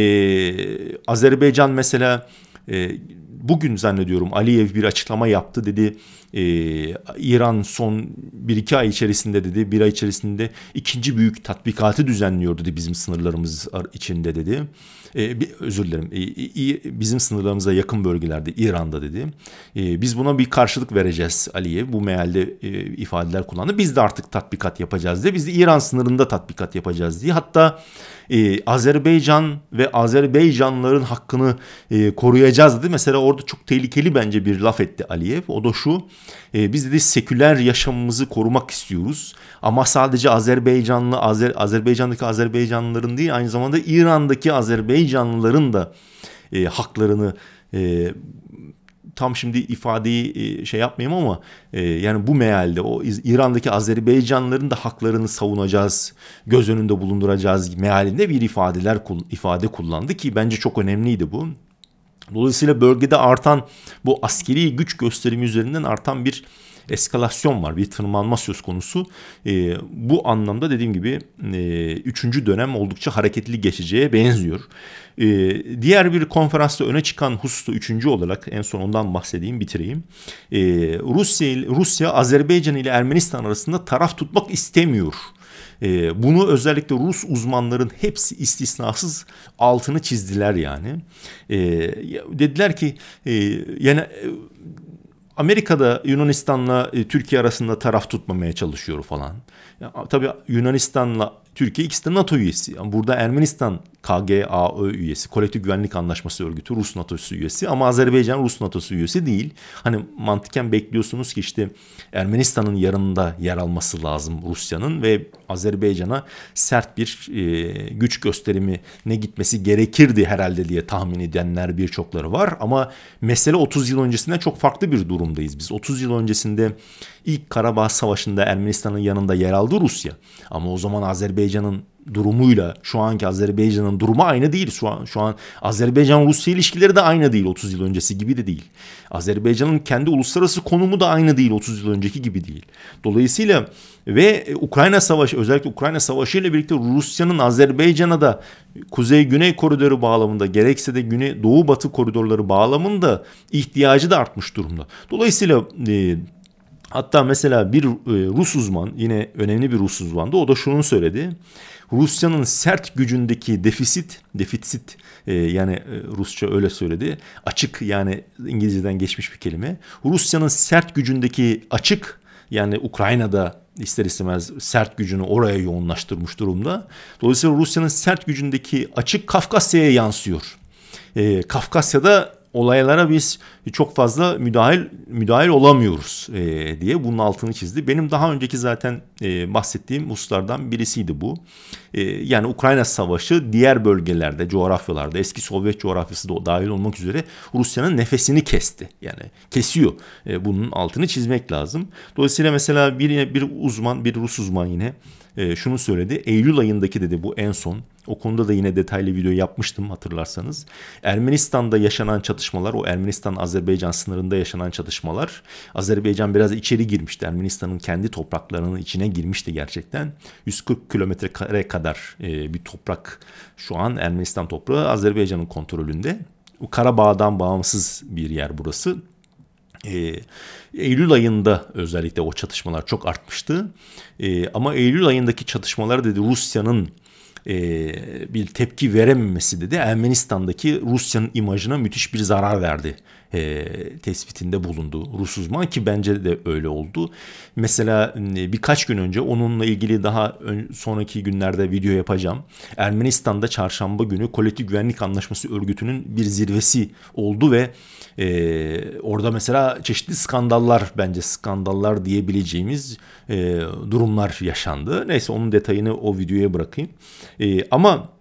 [SPEAKER 1] Azerbaycan mesela bugün zannediyorum Aliyev bir açıklama yaptı dedi e, İran son 1-2 ay içerisinde dedi bir ay içerisinde ikinci büyük tatbikatı düzenliyor dedi bizim sınırlarımız içinde dedi. E, bir, özür dilerim e, bizim sınırlarımıza yakın bölgelerde İran'da dedi. E, biz buna bir karşılık vereceğiz Aliyev bu mealde e, ifadeler kullandı. Biz de artık tatbikat yapacağız diye biz de İran sınırında tatbikat yapacağız diye hatta e, Azerbaycan ve Azerbaycanlıların hakkını e, koruyacağız dedi. Mesela orada çok tehlikeli bence bir laf etti Aliyev. O da şu e, biz dedi seküler yaşamımızı korumak istiyoruz. Ama sadece Azerbaycanlı, Azer, Azerbaycan'daki Azerbaycanlıların değil aynı zamanda İran'daki Azerbaycanlıların da e, haklarını e, tam şimdi ifadeyi e, şey yapmayayım ama e, yani bu mealde o İran'daki Azerbaycanlıların da haklarını savunacağız, göz önünde bulunduracağız mealinde bir ifadeler ifade kullandı ki bence çok önemliydi bu. Dolayısıyla bölgede artan bu askeri güç gösterimi üzerinden artan bir eskalasyon var, bir tırmanma söz konusu. E, bu anlamda dediğim gibi e, üçüncü dönem oldukça hareketli geçeceğe benziyor. E, diğer bir konferansta öne çıkan hususta üçüncü olarak en son ondan bahsedeyim, bitireyim. E, Rusya, Rusya Azerbaycan ile Ermenistan arasında taraf tutmak istemiyor. E, bunu özellikle Rus uzmanların hepsi istisnasız altını çizdiler yani. E, dediler ki e, yani Amerika'da Yunanistan'la e, Türkiye arasında taraf tutmamaya çalışıyor falan. Ya, tabii Yunanistan'la Türkiye ikisi de NATO üyesi. Burada Ermenistan KGAÖ üyesi, Kolektif Güvenlik Anlaşması Örgütü Rus NATO'su üyesi ama Azerbaycan Rus NATO'su üyesi değil. Hani mantıken bekliyorsunuz ki işte Ermenistan'ın yanında yer alması lazım Rusya'nın ve Azerbaycan'a sert bir e, güç gösterimi ne gitmesi gerekirdi herhalde diye tahmin edenler birçokları var. Ama mesele 30 yıl öncesinde çok farklı bir durumdayız biz. 30 yıl öncesinde ilk Karabağ Savaşı'nda Ermenistan'ın yanında yer aldı Rusya. Ama o zaman Azerbaycan'ın durumuyla şu anki Azerbaycan'ın durumu aynı değil. Şu an şu an Azerbaycan-Rusya ilişkileri de aynı değil 30 yıl öncesi gibi de değil. Azerbaycan'ın kendi uluslararası konumu da aynı değil 30 yıl önceki gibi değil. Dolayısıyla ve e, Ukrayna Savaşı özellikle Ukrayna Savaşı ile birlikte Rusya'nın Azerbaycan'a da kuzey-güney koridoru bağlamında gerekse de güney doğu-batı koridorları bağlamında ihtiyacı da artmış durumda. Dolayısıyla e, Hatta mesela bir e, Rus uzman yine önemli bir Rus uzman da o da şunu söyledi. Rusya'nın sert gücündeki defisit, defisit e, yani e, Rusça öyle söyledi. Açık yani İngilizceden geçmiş bir kelime. Rusya'nın sert gücündeki açık yani Ukrayna'da ister istemez sert gücünü oraya yoğunlaştırmış durumda. Dolayısıyla Rusya'nın sert gücündeki açık Kafkasya'ya yansıyor. E, Kafkasya'da olaylara biz çok fazla müdahil müdahil olamıyoruz e, diye bunun altını çizdi. Benim daha önceki zaten e, bahsettiğim hususlardan birisiydi bu. E, yani Ukrayna Savaşı diğer bölgelerde, coğrafyalarda, eski Sovyet coğrafyası da dahil olmak üzere Rusya'nın nefesini kesti. Yani kesiyor. E, bunun altını çizmek lazım. Dolayısıyla mesela bir, bir uzman, bir Rus uzman yine e, şunu söyledi. Eylül ayındaki dedi bu en son. O konuda da yine detaylı video yapmıştım hatırlarsanız. Ermenistan'da yaşanan çatışmalar, o Ermenistan-Azerbaycan sınırında yaşanan çatışmalar. Azerbaycan biraz içeri girmişti. Ermenistan'ın kendi topraklarının içine girmişti gerçekten. 140 kilometre kare kadar e, bir toprak şu an Ermenistan toprağı Azerbaycan'ın kontrolünde. Karabağ'dan bağımsız bir yer burası. E, Eylül ayında özellikle o çatışmalar çok artmıştı. E, ama Eylül ayındaki çatışmalar dedi Rusya'nın e, bir tepki verememesi dedi Ermenistan'daki Rusya'nın imajına müthiş bir zarar verdi e, tespitinde bulundu Rus uzman ki bence de öyle oldu. Mesela e, birkaç gün önce onunla ilgili daha ön, sonraki günlerde video yapacağım. Ermenistan'da çarşamba günü Kolektif Güvenlik Anlaşması örgütünün bir zirvesi oldu ve e, orada mesela çeşitli skandallar bence skandallar diyebileceğimiz e, durumlar yaşandı. Neyse onun detayını o videoya bırakayım. E, ama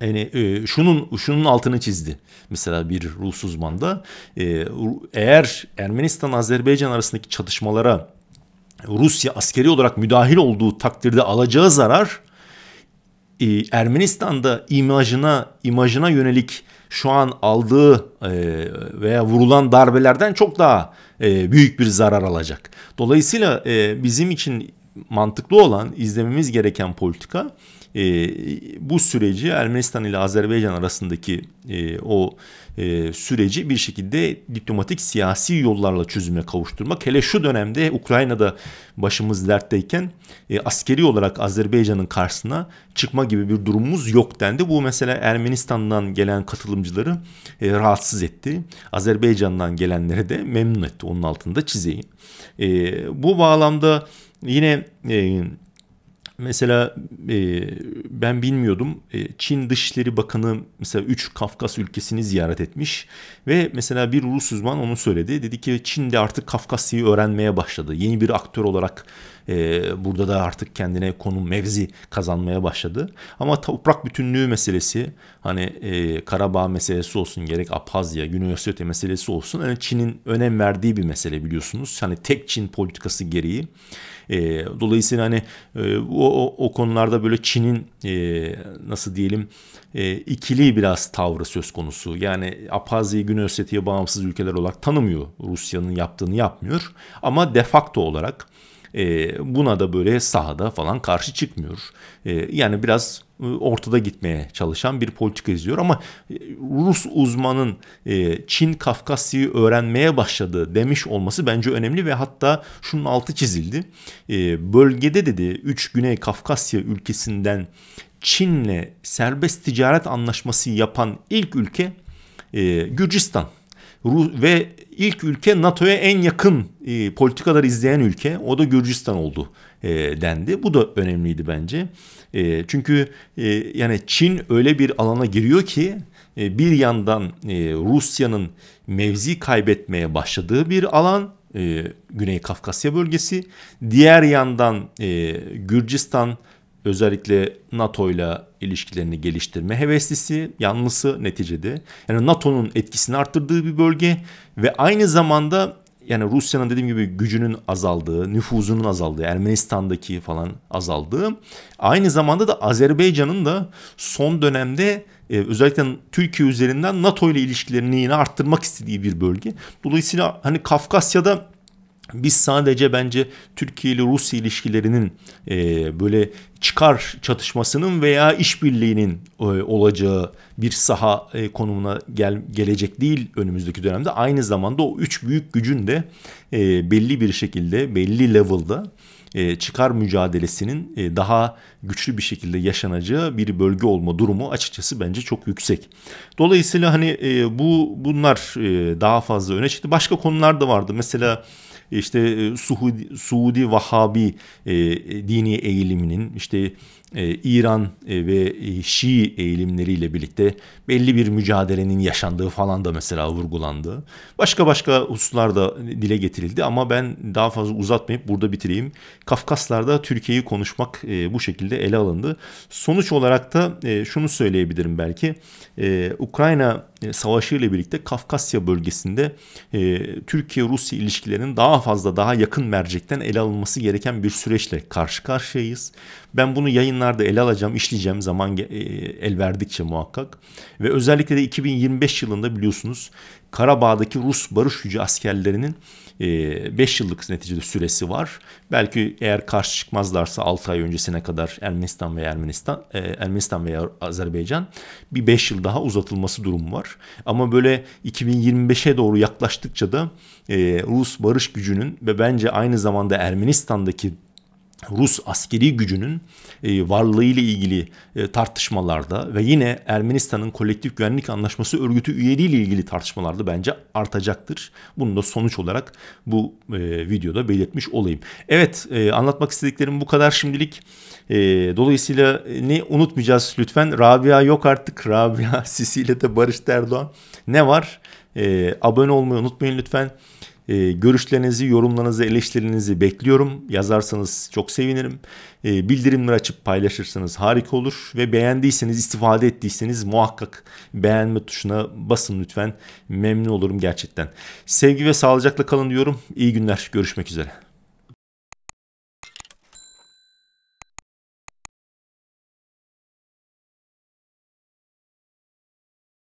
[SPEAKER 1] yani e, şunun şunun altını çizdi. Mesela bir Rus uzman da e, eğer Ermenistan Azerbaycan arasındaki çatışmalara Rusya askeri olarak müdahil olduğu takdirde alacağı zarar e, Ermenistan'da imajına imajına yönelik şu an aldığı e, veya vurulan darbelerden çok daha e, büyük bir zarar alacak. Dolayısıyla e, bizim için mantıklı olan izlememiz gereken politika e, bu süreci Ermenistan ile Azerbaycan arasındaki e, o e, süreci bir şekilde diplomatik siyasi yollarla çözüme kavuşturmak. Hele şu dönemde Ukrayna'da başımız dertteyken e, askeri olarak Azerbaycan'ın karşısına çıkma gibi bir durumumuz yok dendi. Bu mesela Ermenistan'dan gelen katılımcıları e, rahatsız etti. Azerbaycan'dan gelenleri de memnun etti. Onun altında çizeyim. E, bu bağlamda yine e, Mesela e, ben bilmiyordum. E, Çin Dışişleri Bakanı mesela 3 Kafkas ülkesini ziyaret etmiş ve mesela bir Rus uzman onu söyledi. Dedi ki Çin de artık Kafkasya'yı öğrenmeye başladı. Yeni bir aktör olarak e, burada da artık kendine konum mevzi kazanmaya başladı. Ama toprak bütünlüğü meselesi hani e, Karabağ meselesi olsun gerek Abhazya, Güney Ossetya meselesi olsun. Yani Çin'in önem verdiği bir mesele biliyorsunuz. Hani tek Çin politikası gereği. E, dolayısıyla hani e, o, o, o konularda böyle Çin'in e, nasıl diyelim e, ikili biraz tavrı söz konusu. Yani Abhazya'yı Güney Ossetya bağımsız ülkeler olarak tanımıyor. Rusya'nın yaptığını yapmıyor. Ama de facto olarak e, buna da böyle sahada falan karşı çıkmıyor. E, yani biraz ortada gitmeye çalışan bir politika izliyor. Ama e, Rus uzmanın e, Çin Kafkasya'yı öğrenmeye başladı demiş olması bence önemli ve hatta şunun altı çizildi. Bölgede dedi 3 Güney Kafkasya ülkesinden Çin'le serbest ticaret anlaşması yapan ilk ülke Gürcistan. Ve ilk ülke NATO'ya en yakın e, izleyen ülke o da Gürcistan oldu e, dendi. Bu da önemliydi bence. E, çünkü e, yani Çin öyle bir alana giriyor ki e, bir yandan e, Rusya'nın mevzi kaybetmeye başladığı bir alan e, Güney Kafkasya bölgesi. Diğer yandan e, Gürcistan özellikle NATO ile ilişkilerini geliştirme heveslisi, yanlısı neticede. Yani NATO'nun etkisini arttırdığı bir bölge ve aynı zamanda yani Rusya'nın dediğim gibi gücünün azaldığı, nüfuzunun azaldığı, Ermenistan'daki falan azaldığı. Aynı zamanda da Azerbaycan'ın da son dönemde e, özellikle Türkiye üzerinden NATO ile ilişkilerini yine arttırmak istediği bir bölge. Dolayısıyla hani Kafkasya'da biz sadece bence Türkiye ile Rusya ilişkilerinin e, böyle çıkar çatışmasının veya işbirliğinin e, olacağı bir saha e, konumuna gel, gelecek değil önümüzdeki dönemde. Aynı zamanda o üç büyük gücün de e, belli bir şekilde belli level'da e, çıkar mücadelesinin e, daha güçlü bir şekilde yaşanacağı bir bölge olma durumu açıkçası bence çok yüksek. Dolayısıyla hani e, bu bunlar daha fazla öne çıktı. Başka konular da vardı. Mesela işte e, Suudi, Suudi Vahabi e, dini eğiliminin işte e, İran e, ve e, Şii eğilimleriyle birlikte belli bir mücadelenin yaşandığı falan da mesela vurgulandı. Başka başka hususlar da dile getirildi ama ben daha fazla uzatmayıp burada bitireyim. Kafkaslar'da Türkiye'yi konuşmak e, bu şekilde ele alındı. Sonuç olarak da e, şunu söyleyebilirim belki. E, Ukrayna e, savaşı ile birlikte Kafkasya bölgesinde e, Türkiye-Rusya ilişkilerinin daha fazla daha yakın mercekten ele alınması gereken bir süreçle karşı karşıyayız. Ben bunu yayınlarda ele alacağım, işleyeceğim zaman e, el verdikçe muhakkak. Ve özellikle de 2025 yılında biliyorsunuz Karabağ'daki Rus barış gücü askerlerinin 5 yıllık neticede süresi var. Belki eğer karşı çıkmazlarsa 6 ay öncesine kadar Ermenistan veya Ermenistan, Ermenistan veya Azerbaycan bir 5 yıl daha uzatılması durumu var. Ama böyle 2025'e doğru yaklaştıkça da Rus barış gücünün ve bence aynı zamanda Ermenistan'daki Rus askeri gücünün e, varlığı ile ilgili e, tartışmalarda ve yine Ermenistan'ın kolektif güvenlik anlaşması örgütü üyeliği ile ilgili tartışmalarda bence artacaktır. Bunu da sonuç olarak bu e, videoda belirtmiş olayım. Evet anlatmak istediklerim bu kadar şimdilik. dolayısıyla ne unutmayacağız lütfen. Rabia yok artık. Rabia Sisi ile de Barış Erdoğan. Ne var? abone olmayı unutmayın lütfen. E, görüşlerinizi, yorumlarınızı, eleştirilerinizi bekliyorum. Yazarsanız çok sevinirim. E, bildirimleri açıp paylaşırsanız harika olur. Ve beğendiyseniz, istifade ettiyseniz muhakkak beğenme tuşuna basın lütfen. Memnun olurum gerçekten. Sevgi ve sağlıcakla kalın diyorum. İyi günler. Görüşmek üzere.